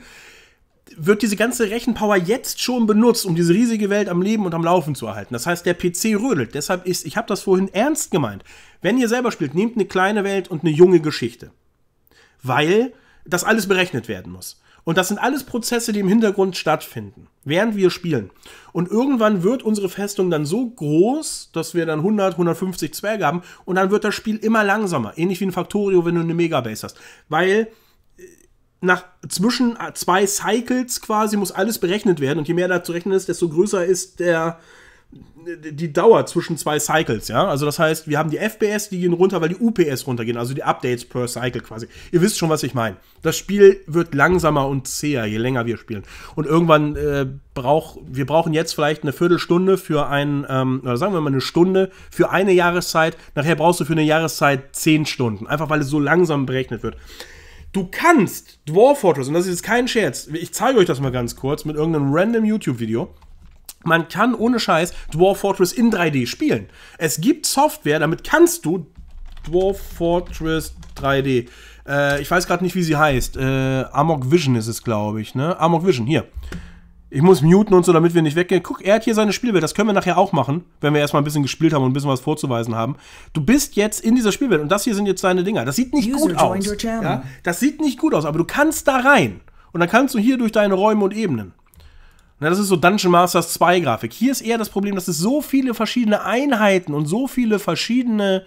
wird diese ganze Rechenpower jetzt schon benutzt, um diese riesige Welt am Leben und am Laufen zu erhalten. Das heißt, der PC rödelt. Deshalb ist, ich habe das vorhin ernst gemeint. Wenn ihr selber spielt, nehmt eine kleine Welt und eine junge Geschichte. weil das alles berechnet werden muss. Und das sind alles Prozesse, die im Hintergrund stattfinden, während wir spielen. Und irgendwann wird unsere Festung dann so groß, dass wir dann 100, 150 Zwerge haben und dann wird das Spiel immer langsamer. Ähnlich wie ein Factorio, wenn du eine Megabase hast. Weil nach zwischen zwei Cycles quasi muss alles berechnet werden und je mehr da zu rechnen ist, desto größer ist der, die Dauer zwischen zwei Cycles, ja. Also das heißt, wir haben die FPS, die gehen runter, weil die UPS runtergehen, also die Updates per Cycle quasi. Ihr wisst schon, was ich meine. Das Spiel wird langsamer und zäher, je länger wir spielen. Und irgendwann äh, braucht, wir brauchen jetzt vielleicht eine Viertelstunde für ein, ähm, oder sagen wir mal eine Stunde für eine Jahreszeit. Nachher brauchst du für eine Jahreszeit zehn Stunden, einfach weil es so langsam berechnet wird. Du kannst Dwarf Fortress, und das ist jetzt kein Scherz, ich zeige euch das mal ganz kurz mit irgendeinem random YouTube-Video man kann ohne Scheiß Dwarf Fortress in 3D spielen. Es gibt Software, damit kannst du Dwarf Fortress 3D. Äh, ich weiß gerade nicht, wie sie heißt. Äh, Amok Vision ist es, glaube ich. Ne? Amok Vision, hier. Ich muss muten und so, damit wir nicht weggehen. Guck, er hat hier seine Spielwelt. Das können wir nachher auch machen, wenn wir erstmal ein bisschen gespielt haben und ein bisschen was vorzuweisen haben. Du bist jetzt in dieser Spielwelt und das hier sind jetzt seine Dinger. Das sieht nicht User gut aus. Ja? Das sieht nicht gut aus, aber du kannst da rein. Und dann kannst du hier durch deine Räume und Ebenen. Na, das ist so Dungeon Masters 2 Grafik. Hier ist eher das Problem, dass es so viele verschiedene Einheiten und so viele verschiedene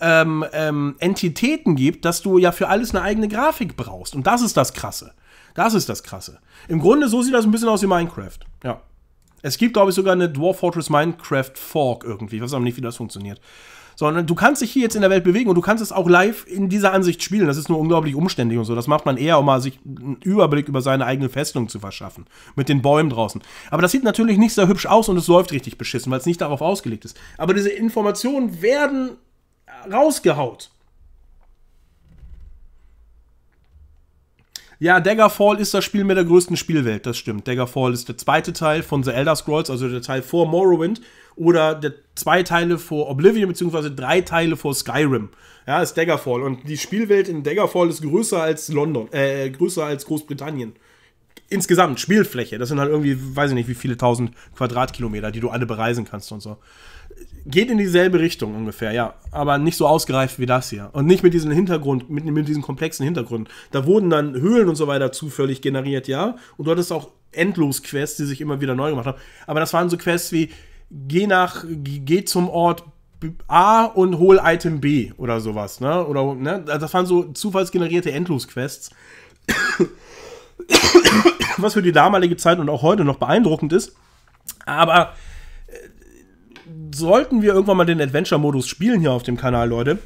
ähm, ähm, Entitäten gibt, dass du ja für alles eine eigene Grafik brauchst. Und das ist das Krasse. Das ist das Krasse. Im Grunde, so sieht das ein bisschen aus wie Minecraft. Ja. Es gibt, glaube ich, sogar eine Dwarf Fortress Minecraft Fork irgendwie. Ich weiß auch nicht, wie das funktioniert sondern du kannst dich hier jetzt in der Welt bewegen und du kannst es auch live in dieser Ansicht spielen. Das ist nur unglaublich umständlich und so. Das macht man eher, um mal sich einen Überblick über seine eigene Festung zu verschaffen. Mit den Bäumen draußen. Aber das sieht natürlich nicht sehr hübsch aus und es läuft richtig beschissen, weil es nicht darauf ausgelegt ist. Aber diese Informationen werden rausgehaut. Ja, Daggerfall ist das Spiel mit der größten Spielwelt, das stimmt. Daggerfall ist der zweite Teil von The Elder Scrolls, also der Teil vor Morrowind oder der zwei Teile vor Oblivion, beziehungsweise drei Teile vor Skyrim. Ja, ist Daggerfall. Und die Spielwelt in Daggerfall ist größer als London, äh, größer als Großbritannien. Insgesamt, Spielfläche. Das sind halt irgendwie, weiß ich nicht, wie viele tausend Quadratkilometer, die du alle bereisen kannst und so geht in dieselbe Richtung ungefähr, ja. Aber nicht so ausgereift wie das hier. Und nicht mit diesem Hintergrund, mit, mit diesen komplexen Hintergründen. Da wurden dann Höhlen und so weiter zufällig generiert, ja. Und du hattest auch endlos Quests, die sich immer wieder neu gemacht haben. Aber das waren so Quests wie, geh nach, geh zum Ort A und hol Item B oder sowas, ne? Oder, ne? Das waren so zufallsgenerierte Endlos-Quests. *coughs* Was für die damalige Zeit und auch heute noch beeindruckend ist. Aber sollten wir irgendwann mal den Adventure-Modus spielen hier auf dem Kanal, Leute,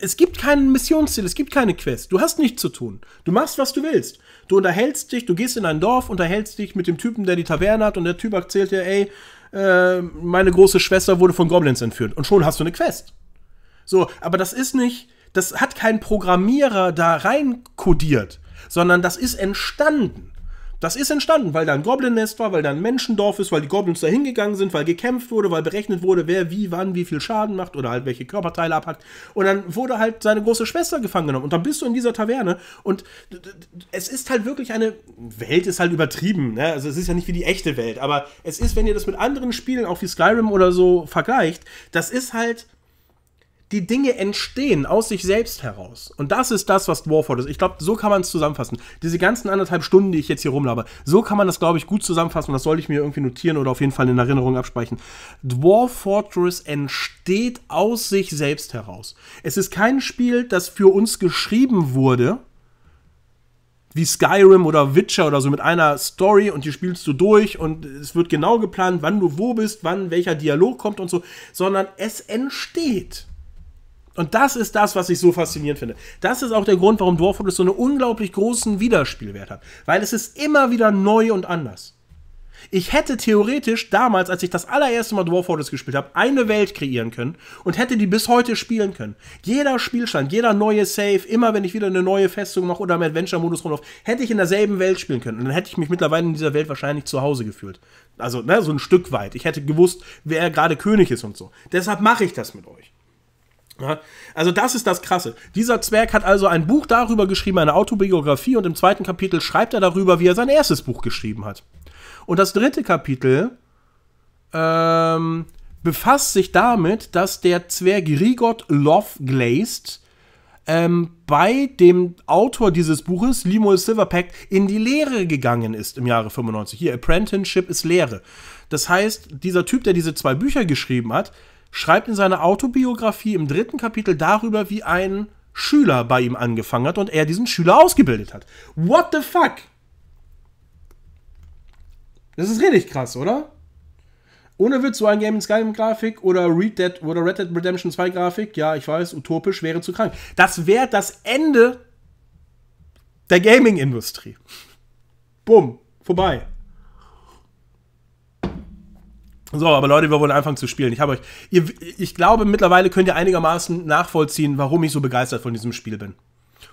es gibt kein Missionsziel, es gibt keine Quest. Du hast nichts zu tun. Du machst, was du willst. Du unterhältst dich, du gehst in ein Dorf, unterhältst dich mit dem Typen, der die Taverne hat und der Typ erzählt dir, ey, äh, meine große Schwester wurde von Goblins entführt. Und schon hast du eine Quest. So, aber das ist nicht, das hat kein Programmierer da rein kodiert, sondern das ist entstanden. Das ist entstanden, weil da ein Goblin-Nest war, weil da ein Menschendorf ist, weil die Goblins da hingegangen sind, weil gekämpft wurde, weil berechnet wurde, wer wie, wann, wie viel Schaden macht oder halt welche Körperteile abhackt. Und dann wurde halt seine große Schwester gefangen genommen. Und dann bist du in dieser Taverne und es ist halt wirklich eine Welt, ist halt übertrieben. Ne? Also es ist ja nicht wie die echte Welt, aber es ist, wenn ihr das mit anderen Spielen, auch wie Skyrim oder so, vergleicht, das ist halt die Dinge entstehen aus sich selbst heraus. Und das ist das, was Dwarford ist. Ich glaube, so kann man es zusammenfassen. Diese ganzen anderthalb Stunden, die ich jetzt hier rumlabe, so kann man das, glaube ich, gut zusammenfassen. Und das sollte ich mir irgendwie notieren oder auf jeden Fall in Erinnerung absprechen. Dwarf Fortress entsteht aus sich selbst heraus. Es ist kein Spiel, das für uns geschrieben wurde, wie Skyrim oder Witcher oder so mit einer Story und die spielst du durch und es wird genau geplant, wann du wo bist, wann welcher Dialog kommt und so, sondern es entsteht. Und das ist das, was ich so faszinierend finde. Das ist auch der Grund, warum Dwarf Fortress so einen unglaublich großen Wiederspielwert hat. Weil es ist immer wieder neu und anders. Ich hätte theoretisch damals, als ich das allererste Mal Dwarf Fortress gespielt habe, eine Welt kreieren können und hätte die bis heute spielen können. Jeder Spielstand, jeder neue Save, immer wenn ich wieder eine neue Festung mache oder im Adventure-Modus rumlaufe, hätte ich in derselben Welt spielen können. Und dann hätte ich mich mittlerweile in dieser Welt wahrscheinlich zu Hause gefühlt. Also, ne, so ein Stück weit. Ich hätte gewusst, wer gerade König ist und so. Deshalb mache ich das mit euch. Ja, also das ist das Krasse. Dieser Zwerg hat also ein Buch darüber geschrieben, eine Autobiografie, und im zweiten Kapitel schreibt er darüber, wie er sein erstes Buch geschrieben hat. Und das dritte Kapitel ähm, befasst sich damit, dass der Zwerg Rigot Love Glazed ähm, bei dem Autor dieses Buches, Lemuel Silverpack, in die Lehre gegangen ist im Jahre 95. Hier, Apprenticeship ist Lehre. Das heißt, dieser Typ, der diese zwei Bücher geschrieben hat, schreibt in seiner Autobiografie im dritten Kapitel darüber, wie ein Schüler bei ihm angefangen hat und er diesen Schüler ausgebildet hat. What the fuck? Das ist richtig krass, oder? Ohne Witz, so ein Game in Skyrim-Grafik oder Red Dead oder Red Dead Redemption 2 Grafik, ja, ich weiß, utopisch wäre zu krank. Das wäre das Ende der Gaming-Industrie. Bumm, vorbei. So, aber Leute, wir wollen anfangen zu spielen. Ich habe euch, ihr, ich glaube, mittlerweile könnt ihr einigermaßen nachvollziehen, warum ich so begeistert von diesem Spiel bin.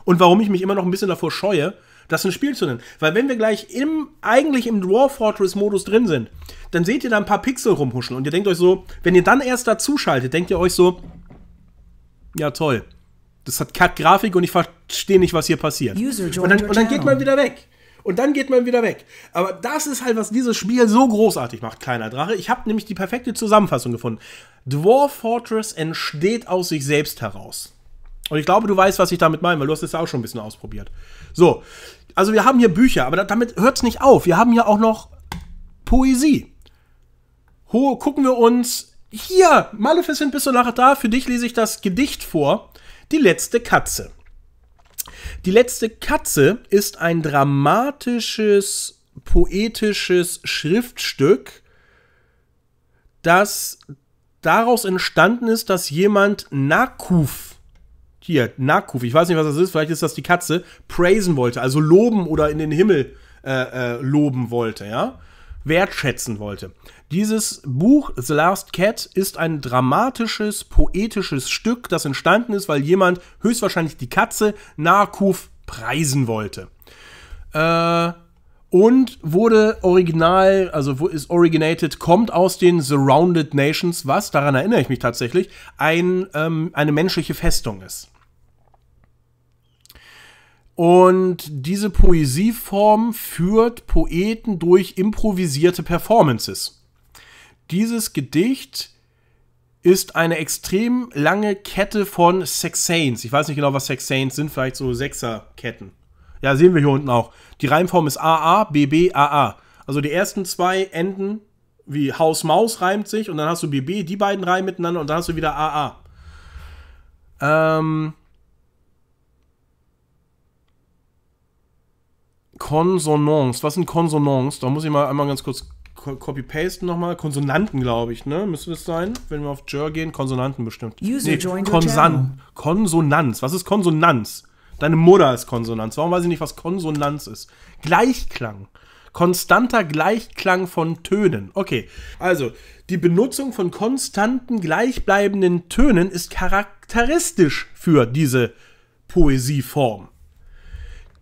Und warum ich mich immer noch ein bisschen davor scheue, das ein Spiel zu nennen. Weil wenn wir gleich im, eigentlich im Dwarf Fortress Modus drin sind, dann seht ihr da ein paar Pixel rumhuschen und ihr denkt euch so, wenn ihr dann erst dazu schaltet, denkt ihr euch so, ja toll, das hat Kack-Grafik und ich verstehe nicht, was hier passiert. Und dann, und dann geht man wieder weg. Und dann geht man wieder weg. Aber das ist halt, was dieses Spiel so großartig macht, kleiner Drache. Ich habe nämlich die perfekte Zusammenfassung gefunden. Dwarf Fortress entsteht aus sich selbst heraus. Und ich glaube, du weißt, was ich damit meine, weil du hast es ja auch schon ein bisschen ausprobiert. So, also wir haben hier Bücher, aber damit hört es nicht auf. Wir haben hier auch noch Poesie. Ho gucken wir uns hier, Maleficent, bist du nachher da? Für dich lese ich das Gedicht vor. Die letzte Katze. Die letzte Katze ist ein dramatisches, poetisches Schriftstück, das daraus entstanden ist, dass jemand Nakuf, hier, Nakuf, ich weiß nicht, was das ist, vielleicht ist das die Katze, praisen wollte, also loben oder in den Himmel äh, äh, loben wollte, ja, wertschätzen wollte. Dieses Buch The Last Cat ist ein dramatisches, poetisches Stück, das entstanden ist, weil jemand, höchstwahrscheinlich die Katze, Nakuf preisen wollte. Äh, und wurde original, also ist originated, kommt aus den Surrounded Nations, was, daran erinnere ich mich tatsächlich, ein, ähm, eine menschliche Festung ist. Und diese Poesieform führt Poeten durch improvisierte Performances. Dieses Gedicht ist eine extrem lange Kette von Sexains. Ich weiß nicht genau, was Sexains sind, vielleicht so Sechserketten. Ja, sehen wir hier unten auch. Die Reihenform ist AA, BB, AA. Also die ersten zwei enden wie Haus Maus reimt sich und dann hast du BB, die beiden reimen miteinander und dann hast du wieder AA. Ähm Konsonanz. Was sind Konsonanz? Da muss ich mal einmal ganz kurz Copy-Pasten nochmal. Konsonanten, glaube ich, ne? Müsste das sein? Wenn wir auf Jur gehen, Konsonanten bestimmt. User nee, Konsan Konsonanz. Was ist Konsonanz? Deine Mutter ist Konsonanz. Warum weiß ich nicht, was Konsonanz ist? Gleichklang. Konstanter Gleichklang von Tönen. Okay, also die Benutzung von konstanten, gleichbleibenden Tönen ist charakteristisch für diese Poesieform.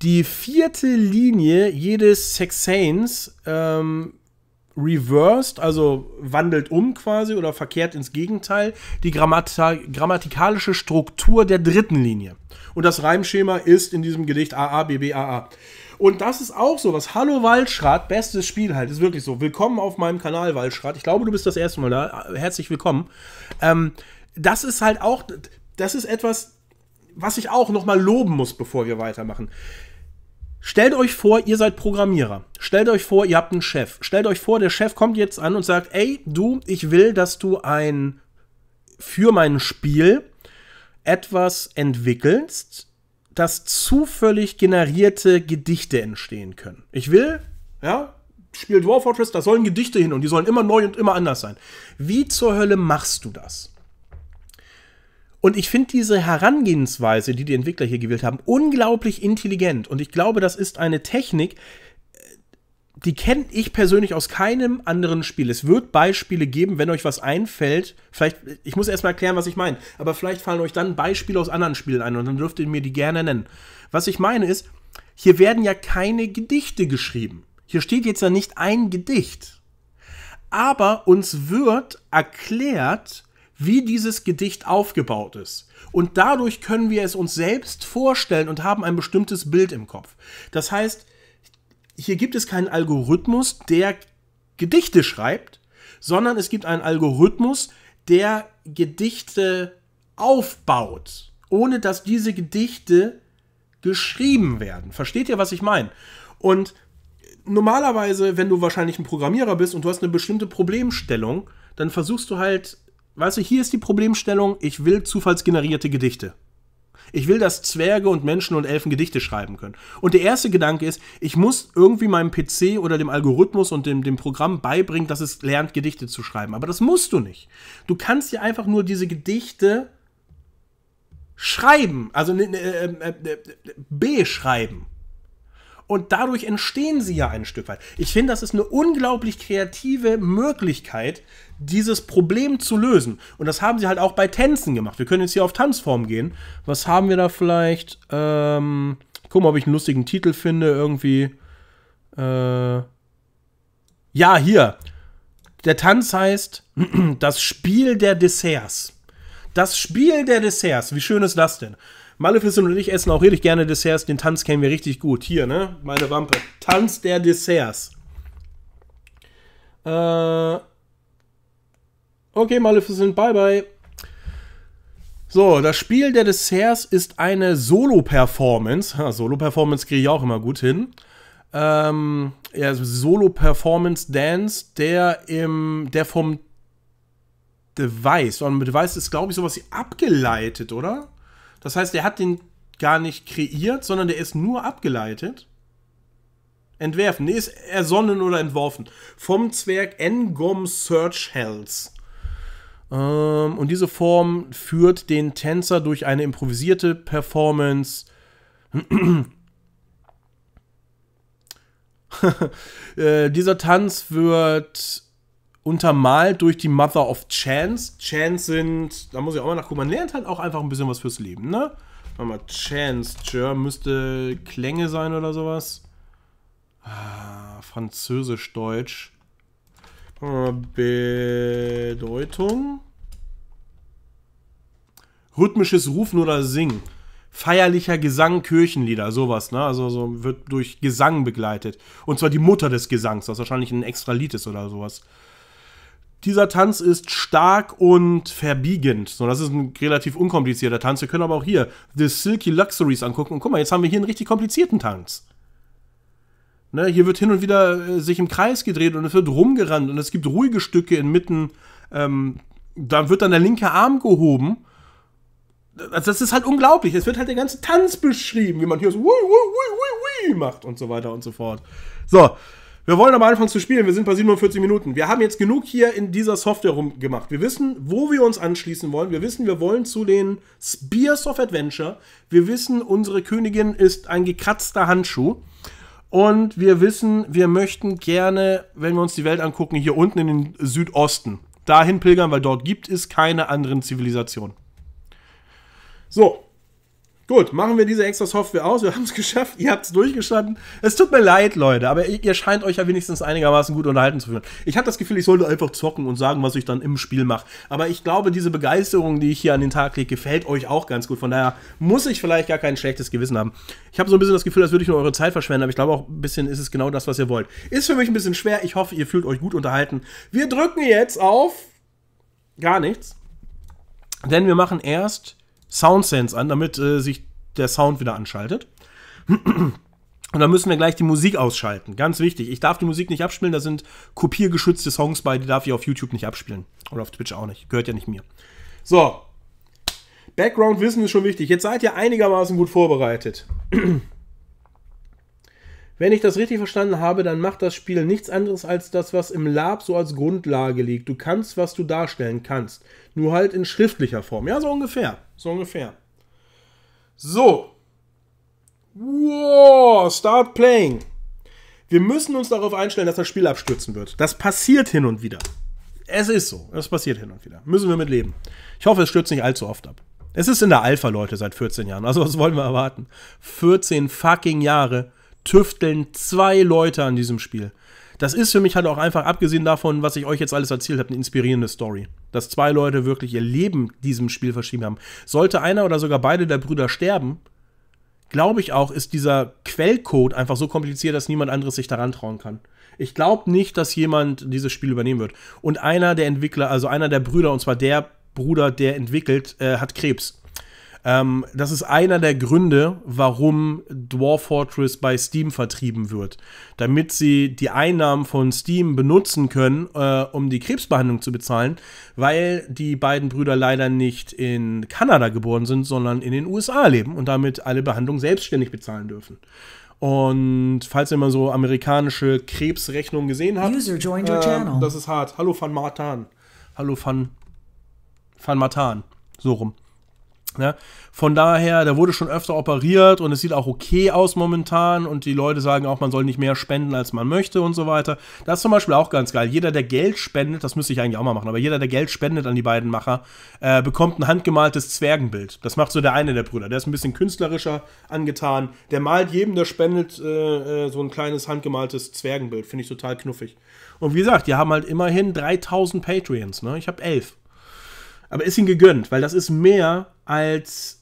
Die vierte Linie jedes Sexains ähm, reversed, also wandelt um quasi oder verkehrt ins Gegenteil, die grammatikalische Struktur der dritten Linie. Und das Reimschema ist in diesem Gedicht AA, BB, AA. Und das ist auch so was. Hallo Waldschrat, bestes Spiel halt, ist wirklich so. Willkommen auf meinem Kanal, Waldschrat. Ich glaube, du bist das erste Mal da. Herzlich willkommen. Ähm, das ist halt auch, das ist etwas, was ich auch nochmal loben muss, bevor wir weitermachen. Stellt euch vor, ihr seid Programmierer. Stellt euch vor, ihr habt einen Chef. Stellt euch vor, der Chef kommt jetzt an und sagt, ey, du, ich will, dass du ein für mein Spiel etwas entwickelst, dass zufällig generierte Gedichte entstehen können. Ich will, ja, Spiel Dwarf Fortress, da sollen Gedichte hin und die sollen immer neu und immer anders sein. Wie zur Hölle machst du das? Und ich finde diese Herangehensweise, die die Entwickler hier gewählt haben, unglaublich intelligent. Und ich glaube, das ist eine Technik, die kenne ich persönlich aus keinem anderen Spiel. Es wird Beispiele geben, wenn euch was einfällt. Vielleicht, ich muss erstmal erklären, was ich meine. Aber vielleicht fallen euch dann Beispiele aus anderen Spielen ein und dann dürft ihr mir die gerne nennen. Was ich meine ist, hier werden ja keine Gedichte geschrieben. Hier steht jetzt ja nicht ein Gedicht. Aber uns wird erklärt, wie dieses Gedicht aufgebaut ist. Und dadurch können wir es uns selbst vorstellen und haben ein bestimmtes Bild im Kopf. Das heißt, hier gibt es keinen Algorithmus, der Gedichte schreibt, sondern es gibt einen Algorithmus, der Gedichte aufbaut ohne dass diese Gedichte geschrieben werden. Versteht ihr, was ich meine? Und normalerweise, wenn du wahrscheinlich ein Programmierer bist und du hast eine bestimmte Problemstellung, dann versuchst du halt, weißt du, hier ist die Problemstellung, ich will zufallsgenerierte Gedichte. Ich will, dass Zwerge und Menschen und Elfen Gedichte schreiben können. Und der erste Gedanke ist, ich muss irgendwie meinem PC oder dem Algorithmus und dem, dem Programm beibringen, dass es lernt, Gedichte zu schreiben. Aber das musst du nicht. Du kannst dir einfach nur diese Gedichte schreiben, also äh, äh, äh, beschreiben. Und dadurch entstehen sie ja ein Stück weit. Ich finde, das ist eine unglaublich kreative Möglichkeit, dieses Problem zu lösen. Und das haben sie halt auch bei Tänzen gemacht. Wir können jetzt hier auf Tanzform gehen. Was haben wir da vielleicht? Ähm, guck mal, ob ich einen lustigen Titel finde. Irgendwie. Äh, ja, hier. Der Tanz heißt *clears throat* Das Spiel der Desserts. Das Spiel der Desserts. Wie schön ist das denn? Maleficent und ich essen auch richtig gerne Desserts. Den Tanz kennen wir richtig gut. Hier, ne? Meine Wampe. Tanz der Desserts. Äh. Okay, Maleficent, bye bye. So, das Spiel der Desserts ist eine Solo-Performance. Solo-Performance kriege ich auch immer gut hin. Ähm, ja, Solo-Performance-Dance, der im, der vom Device, und Device ist, glaube ich, sowas wie abgeleitet, oder? Das heißt, er hat den gar nicht kreiert, sondern der ist nur abgeleitet. Entwerfen. Nee, ist ersonnen oder entworfen. Vom Zwerg Ngom Search Hells. Ähm, und diese Form führt den Tänzer durch eine improvisierte Performance. *clears throat* äh, dieser Tanz wird untermalt durch die Mother of Chance. Chance sind, da muss ich auch mal nachgucken, man lernt halt auch einfach ein bisschen was fürs Leben, ne? Mal Chance, Tja, müsste Klänge sein oder sowas. Ah, Französisch, Deutsch. Bedeutung. Rhythmisches Rufen oder Singen. Feierlicher Gesang, Kirchenlieder, sowas, ne? Also so wird durch Gesang begleitet. Und zwar die Mutter des Gesangs, was wahrscheinlich ein extra Lied ist oder sowas. Dieser Tanz ist stark und verbiegend. So, das ist ein relativ unkomplizierter Tanz. Wir können aber auch hier The Silky Luxuries angucken. Und guck mal, jetzt haben wir hier einen richtig komplizierten Tanz. Ne, hier wird hin und wieder äh, sich im Kreis gedreht und es wird rumgerannt und es gibt ruhige Stücke inmitten. Ähm, da wird dann der linke Arm gehoben. Also das ist halt unglaublich. Es wird halt der ganze Tanz beschrieben, wie man hier so wui, wui, wui, wui, macht und so weiter und so fort. So, wir wollen aber anfangen zu spielen. Wir sind bei 47 Minuten. Wir haben jetzt genug hier in dieser Software rumgemacht. Wir wissen, wo wir uns anschließen wollen. Wir wissen, wir wollen zu den Spears of Adventure. Wir wissen, unsere Königin ist ein gekratzter Handschuh. Und wir wissen, wir möchten gerne, wenn wir uns die Welt angucken, hier unten in den Südosten dahin pilgern, weil dort gibt es keine anderen Zivilisationen. So, Gut, machen wir diese extra Software aus. Wir *laughs* haben es geschafft. Ihr habt es durchgestanden. Es tut mir leid, Leute, aber ihr scheint euch ja wenigstens einigermaßen gut unterhalten zu fühlen. Ich habe das Gefühl, ich sollte einfach zocken und sagen, was ich dann im Spiel mache. Aber ich glaube, diese Begeisterung, die ich hier an den Tag lege, gefällt euch auch ganz gut. Von daher muss ich vielleicht gar kein schlechtes Gewissen haben. Ich habe so ein bisschen das Gefühl, als würde ich nur eure Zeit verschwenden, aber ich glaube auch ein bisschen ist es genau das, was ihr wollt. Ist für mich ein bisschen schwer. Ich hoffe, ihr fühlt euch gut unterhalten. Wir drücken jetzt auf gar nichts. Denn wir machen erst Soundsense an, damit äh, sich der Sound wieder anschaltet. *clears throat* Und dann müssen wir gleich die Musik ausschalten. Ganz wichtig. Ich darf die Musik nicht abspielen. Da sind kopiergeschützte Songs bei, die darf ich auf YouTube nicht abspielen. Oder auf Twitch auch nicht. Gehört ja nicht mir. So. Background-Wissen ist schon wichtig. Jetzt seid ihr einigermaßen gut vorbereitet. *clears throat* Wenn ich das richtig verstanden habe, dann macht das Spiel nichts anderes als das, was im Lab so als Grundlage liegt. Du kannst, was du darstellen kannst. Nur halt in schriftlicher Form. Ja, so ungefähr. So ungefähr. So. Wow, start playing. Wir müssen uns darauf einstellen, dass das Spiel abstürzen wird. Das passiert hin und wieder. Es ist so. Es passiert hin und wieder. Müssen wir mit leben. Ich hoffe, es stürzt nicht allzu oft ab. Es ist in der Alpha, Leute, seit 14 Jahren. Also, was wollen wir erwarten? 14 fucking Jahre tüfteln zwei Leute an diesem Spiel. Das ist für mich halt auch einfach, abgesehen davon, was ich euch jetzt alles erzählt habe, eine inspirierende Story. Dass zwei Leute wirklich ihr Leben diesem Spiel verschrieben haben. Sollte einer oder sogar beide der Brüder sterben, glaube ich auch, ist dieser Quellcode einfach so kompliziert, dass niemand anderes sich daran trauen kann. Ich glaube nicht, dass jemand dieses Spiel übernehmen wird. Und einer der Entwickler, also einer der Brüder, und zwar der Bruder, der entwickelt, äh, hat Krebs. Ähm, das ist einer der Gründe, warum Dwarf Fortress bei Steam vertrieben wird. Damit sie die Einnahmen von Steam benutzen können, äh, um die Krebsbehandlung zu bezahlen, weil die beiden Brüder leider nicht in Kanada geboren sind, sondern in den USA leben und damit alle Behandlungen selbstständig bezahlen dürfen. Und falls ihr mal so amerikanische Krebsrechnungen gesehen habt, äh, das ist hart. Hallo Van Martan. Hallo Van, Van Martan. So rum. Ja, von daher, da wurde schon öfter operiert und es sieht auch okay aus momentan und die Leute sagen auch, man soll nicht mehr spenden, als man möchte und so weiter. Das ist zum Beispiel auch ganz geil. Jeder, der Geld spendet, das müsste ich eigentlich auch mal machen, aber jeder, der Geld spendet an die beiden Macher, äh, bekommt ein handgemaltes Zwergenbild. Das macht so der eine der Brüder. Der ist ein bisschen künstlerischer angetan. Der malt jedem, der spendet, äh, äh so ein kleines handgemaltes Zwergenbild. Finde ich total knuffig. Und wie gesagt, die haben halt immerhin 3000 Patreons. Ne? Ich habe 11. Aber ist ihnen gegönnt, weil das ist mehr als.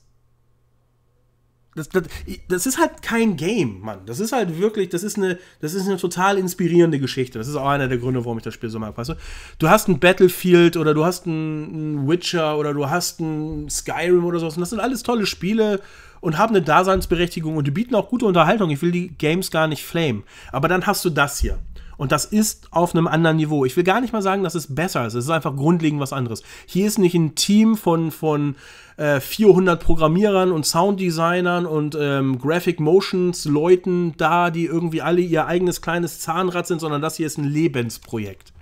Das, das, das, ist halt kein Game, Mann. Das ist halt wirklich, das ist, eine, das ist eine total inspirierende Geschichte. Das ist auch einer der Gründe, warum ich das Spiel so mag. Weißt du? du hast ein Battlefield oder du hast ein Witcher oder du hast ein Skyrim oder sowas. Und das sind alles tolle Spiele und haben eine Daseinsberechtigung und die bieten auch gute Unterhaltung. Ich will die Games gar nicht flame. Aber dann hast du das hier. Und das ist auf einem anderen Niveau. Ich will gar nicht mal sagen, dass es besser ist. Es ist einfach grundlegend was anderes. Hier ist nicht ein Team von, von äh, 400 Programmierern und Sounddesignern und ähm, Graphic Motions Leuten da, die irgendwie alle ihr eigenes kleines Zahnrad sind, sondern das hier ist ein Lebensprojekt.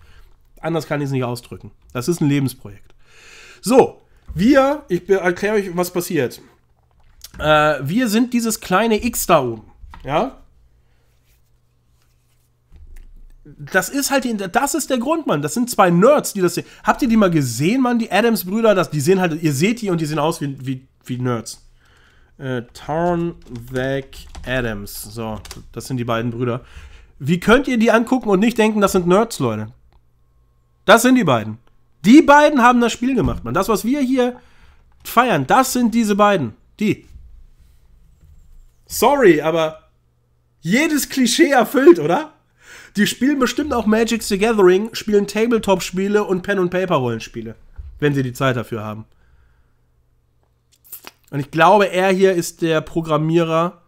Anders kann ich es nicht ausdrücken. Das ist ein Lebensprojekt. So, wir, ich erkläre euch, was passiert. Äh, wir sind dieses kleine X da oben. Ja? Das ist halt, das ist der Grund, Mann. Das sind zwei Nerds, die das sehen. Habt ihr die mal gesehen, Mann? Die Adams-Brüder, die sehen halt, ihr seht die und die sehen aus wie, wie, wie Nerds. Äh, Tarnvek Adams. So, das sind die beiden Brüder. Wie könnt ihr die angucken und nicht denken, das sind Nerds, Leute? Das sind die beiden. Die beiden haben das Spiel gemacht, Mann. Das, was wir hier feiern, das sind diese beiden. Die. Sorry, aber jedes Klischee erfüllt, oder? Die spielen bestimmt auch Magic the Gathering, spielen Tabletop-Spiele und Pen-and-Paper-Rollenspiele, wenn sie die Zeit dafür haben. Und ich glaube, er hier ist der Programmierer.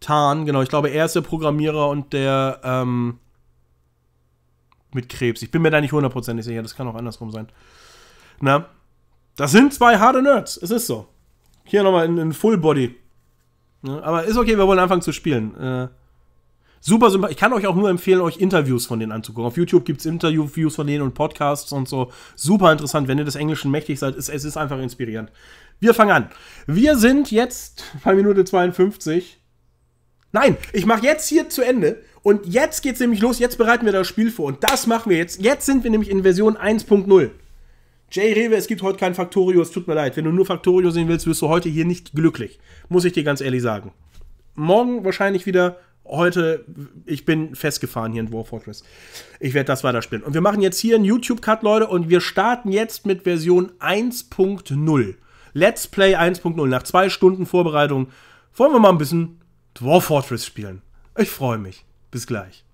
Tarn, genau, ich glaube, er ist der Programmierer und der ähm, mit Krebs. Ich bin mir da nicht hundertprozentig sicher, das kann auch andersrum sein. Na, das sind zwei harte Nerds, es ist so. Hier nochmal in, in Full Body. Ja, aber ist okay, wir wollen anfangen zu spielen. Äh, Super super. Ich kann euch auch nur empfehlen, euch Interviews von denen anzugucken. Auf YouTube gibt es Interviews von denen und Podcasts und so. Super interessant. Wenn ihr des Englischen mächtig seid, es, es ist einfach inspirierend. Wir fangen an. Wir sind jetzt *laughs* bei Minute 52. Nein, ich mache jetzt hier zu Ende. Und jetzt geht's nämlich los. Jetzt bereiten wir das Spiel vor. Und das machen wir jetzt. Jetzt sind wir nämlich in Version 1.0. Jay Rewe, es gibt heute kein Factorio, es tut mir leid. Wenn du nur Factorio sehen willst, wirst du heute hier nicht glücklich. Muss ich dir ganz ehrlich sagen. Morgen wahrscheinlich wieder heute, ich bin festgefahren hier in War Fortress. Ich werde das weiterspielen. Und wir machen jetzt hier einen YouTube-Cut, Leute, und wir starten jetzt mit Version 1.0. Let's Play 1.0. Nach zwei Stunden Vorbereitung wollen wir mal ein bisschen Dwarf Fortress spielen. Ich freue mich. Bis gleich.